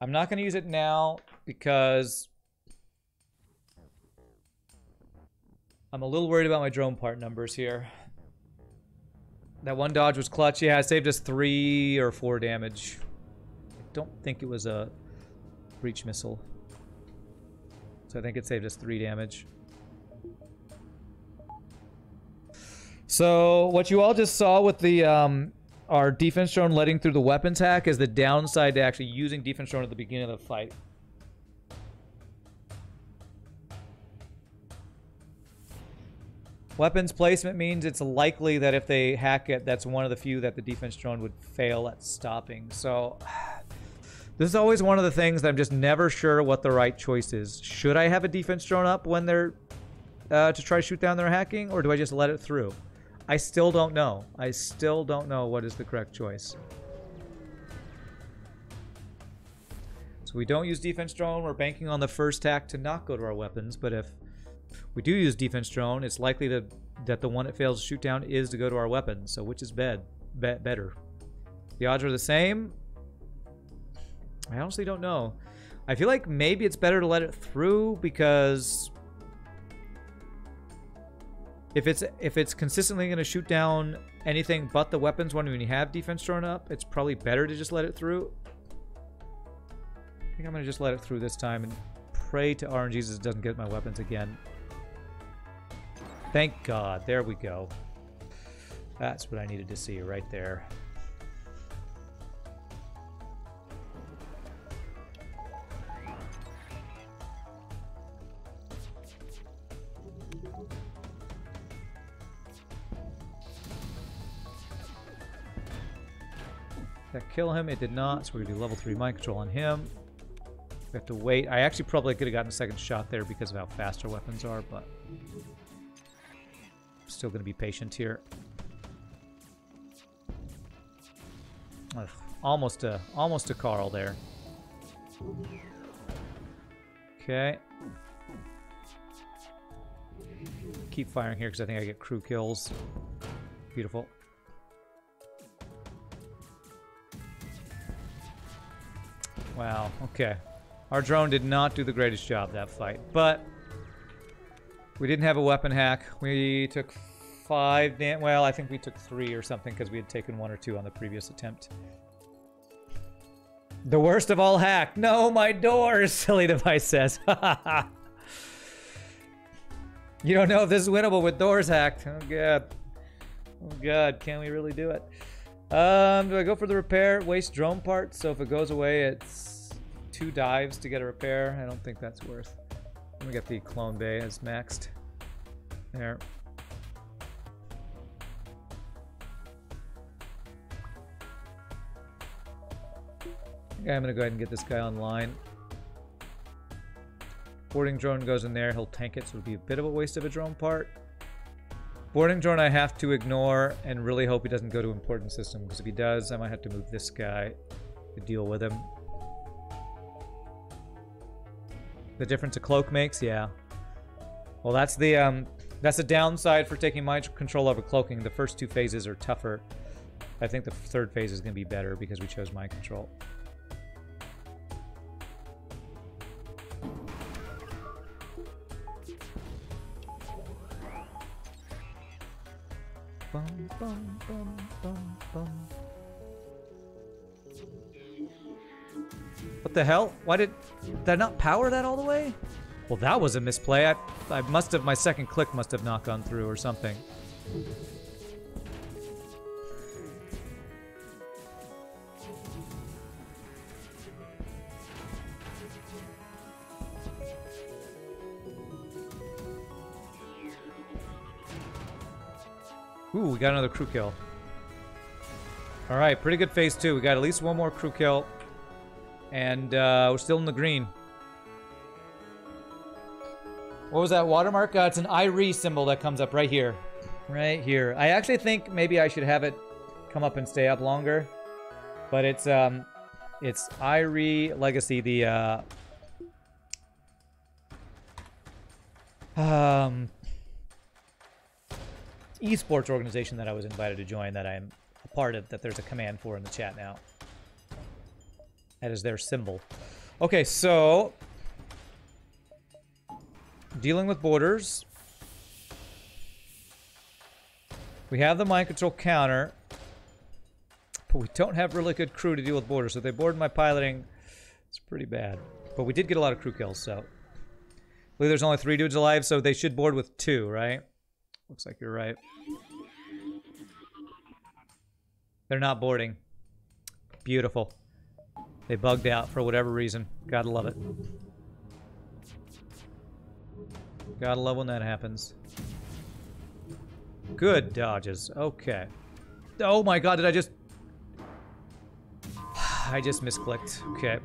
I'm not going to use it now because I'm a little worried about my drone part numbers here. That one dodge was clutch. Yeah, it saved us three or four damage. I don't think it was a breach missile. So I think it saved us three damage. So what you all just saw with the um, our defense drone letting through the weapons hack is the downside to actually using defense drone at the beginning of the fight. Weapons placement means it's likely that if they hack it, that's one of the few that the defense drone would fail at stopping. So *sighs* this is always one of the things that I'm just never sure what the right choice is. Should I have a defense drone up when they're uh, to try to shoot down their hacking, or do I just let it through? I still don't know. I still don't know what is the correct choice. So we don't use defense drone. We're banking on the first hack to not go to our weapons, but if we do use defense drone, it's likely to, that the one it fails to shoot down is to go to our weapons. So which is bed, be better? The odds are the same. I honestly don't know. I feel like maybe it's better to let it through because if it's if it's consistently going to shoot down anything but the weapons when you have defense drone up, it's probably better to just let it through. I think I'm going to just let it through this time and pray to RNGesus it doesn't get my weapons again. Thank God. There we go. That's what I needed to see right there. That kill him? It did not, so we're to do level 3 mind control on him. We have to wait. I actually probably could have gotten a second shot there because of how fast our weapons are, but... I'm Still to be patient here. Ugh, almost a, almost a Carl there. Okay. Keep firing here because I think I get crew kills. Beautiful. Wow, okay. Our drone did not do the greatest job that fight, but we didn't have a weapon hack. We took five, well, I think we took three or something because we had taken one or two on the previous attempt. The worst of all hack. No, my doors, *laughs* silly device says. *laughs* you don't know if this is winnable with doors hacked. Oh, God. Oh, God, can we really do it? Um, do I go for the repair? Waste drone parts, so if it goes away, it's two dives to get a repair. I don't think that's worth. Let me get the clone bay as maxed. There. Okay, I'm gonna go ahead and get this guy online. Boarding drone goes in there, he'll tank it, so it'll be a bit of a waste of a drone part. Boarding drone I have to ignore and really hope he doesn't go to important system, because if he does, I might have to move this guy to deal with him. The difference a cloak makes? Yeah. Well, that's the, um, That's the downside for taking mind control over cloaking. The first two phases are tougher. I think the third phase is going to be better because we chose mind control. Bum, bum, bum. What the hell? Why did... Did I not power that all the way? Well, that was a misplay. I, I must have... My second click must have not gone through or something. Got another crew kill. Alright, pretty good phase two. We got at least one more crew kill. And uh, we're still in the green. What was that watermark? Uh, it's an IRE symbol that comes up right here. Right here. I actually think maybe I should have it come up and stay up longer. But it's um it's IRE Legacy, the uh um esports organization that I was invited to join that I'm a part of that there's a command for in the chat now. That is their symbol. Okay, so dealing with boarders. We have the mind control counter, but we don't have really good crew to deal with boarders. So they board my piloting. It's pretty bad. But we did get a lot of crew kills, so. I believe there's only three dudes alive, so they should board with two, right? Looks like you're right. They're not boarding. Beautiful. They bugged out for whatever reason. Gotta love it. Gotta love when that happens. Good dodges. Okay. Oh my god, did I just... *sighs* I just misclicked. Okay.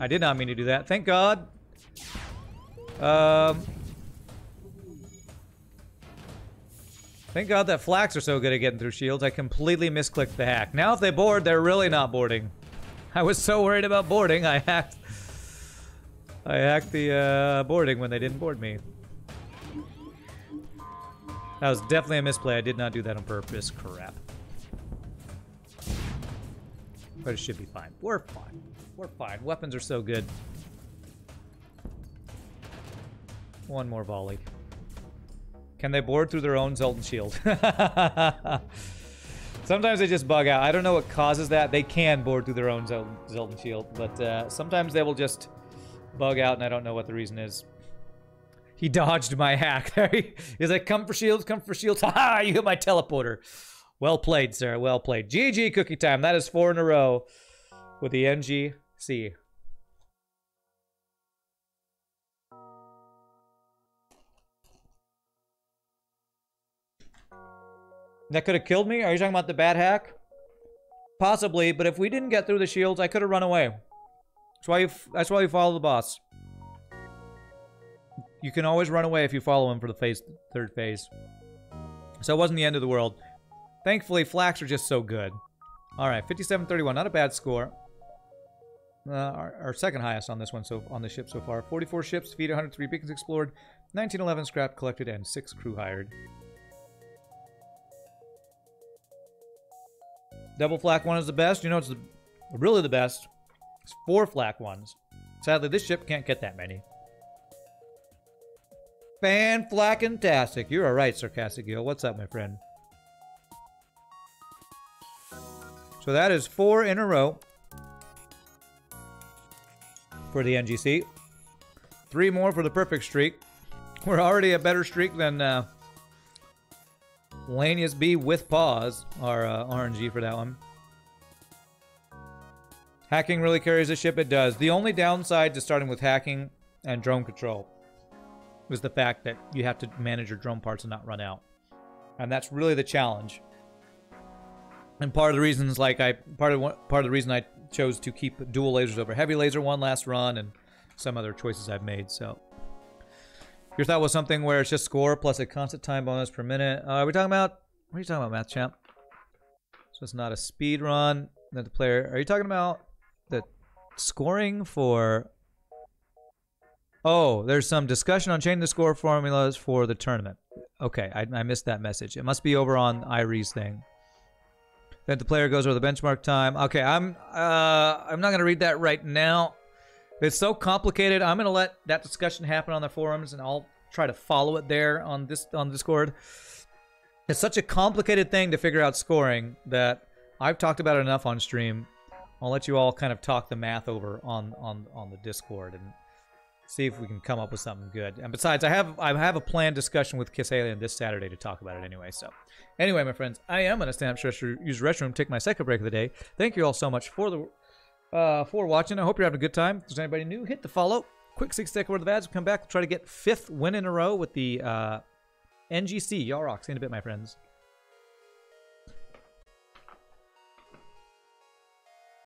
I did not mean to do that. Thank god. Um... Thank God that flaks are so good at getting through shields. I completely misclicked the hack. Now if they board, they're really not boarding. I was so worried about boarding, I hacked... I hacked the uh, boarding when they didn't board me. That was definitely a misplay. I did not do that on purpose. Crap. But it should be fine. We're fine. We're fine. Weapons are so good. One more volley. Can they board through their own Zoltan shield? *laughs* sometimes they just bug out. I don't know what causes that. They can board through their own Zoltan, shield, but uh, sometimes they will just bug out, and I don't know what the reason is. He dodged my hack. *laughs* He's like, come for shields, come for shields. *laughs* Ha you hit my teleporter. Well played, sir. Well played. GG cookie time. That is four in a row with the Engi C. That could have killed me? Are you talking about the bad hack? Possibly, but if we didn't get through the shields, I could have run away. That's why you that's why you follow the boss. You can always run away if you follow him for the phase third phase. So it wasn't the end of the world. Thankfully, flaks are just so good. Alright, 57-31, not a bad score. Uh, our, our, second highest on this one, so on the ship so far. 44 ships, defeated 103 beacons explored, 1911 scrap collected, and 6 crew hired. Double flak one is the best. You know, it's the, really the best. It's four flak ones. Sadly, this ship can't get that many. Fan flackentastic. You're all right, Sarcastic Gill. What's up, my friend? So that is four in a row for the Engi C. Three more for the perfect streak. We're already a better streak than uh, Lanius B with pause, our uh, RNG for that one. Hacking really carries the ship, it does. The only downside to starting with hacking and drone control is the fact that you have to manage your drone parts and not run out. And that's really the challenge. And part of the reasons, like I, part of part of the reason I chose to keep dual lasers over heavy laser one last run, and some other choices I've made. So your thought was something where it's just score plus a constant time bonus per minute. Uh, are we talking about... What are you talking about, Math Champ? So it's not a speed run. That the player... Are you talking about the scoring for... Oh, there's some discussion on changing the score formulas for the tournament. Okay, I, I missed that message. It must be over on Irie's thing. Then the player goes over the benchmark time. Okay, I'm uh, I'm not gonna read that right now. It's so complicated. I'm gonna let that discussion happen on the forums, and I'll try to follow it there on this on Discord. It's such a complicated thing to figure out scoring that I've talked about it enough on stream. I'll let you all kind of talk the math over on on on the Discord and see if we can come up with something good. And besides, I have I have a planned discussion with Kiss Alien this Saturday to talk about it anyway. So, anyway, my friends, I am gonna stand up, stretch, use restroom, take my second break of the day. Thank you all so much for the uh, for watching. I hope you're having a good time. If there's anybody new, hit the follow. Quick six second word of ads. We'll come back. We'll try to get fifth win in a row with the uh, Engi C. Y'all in a bit, my friends.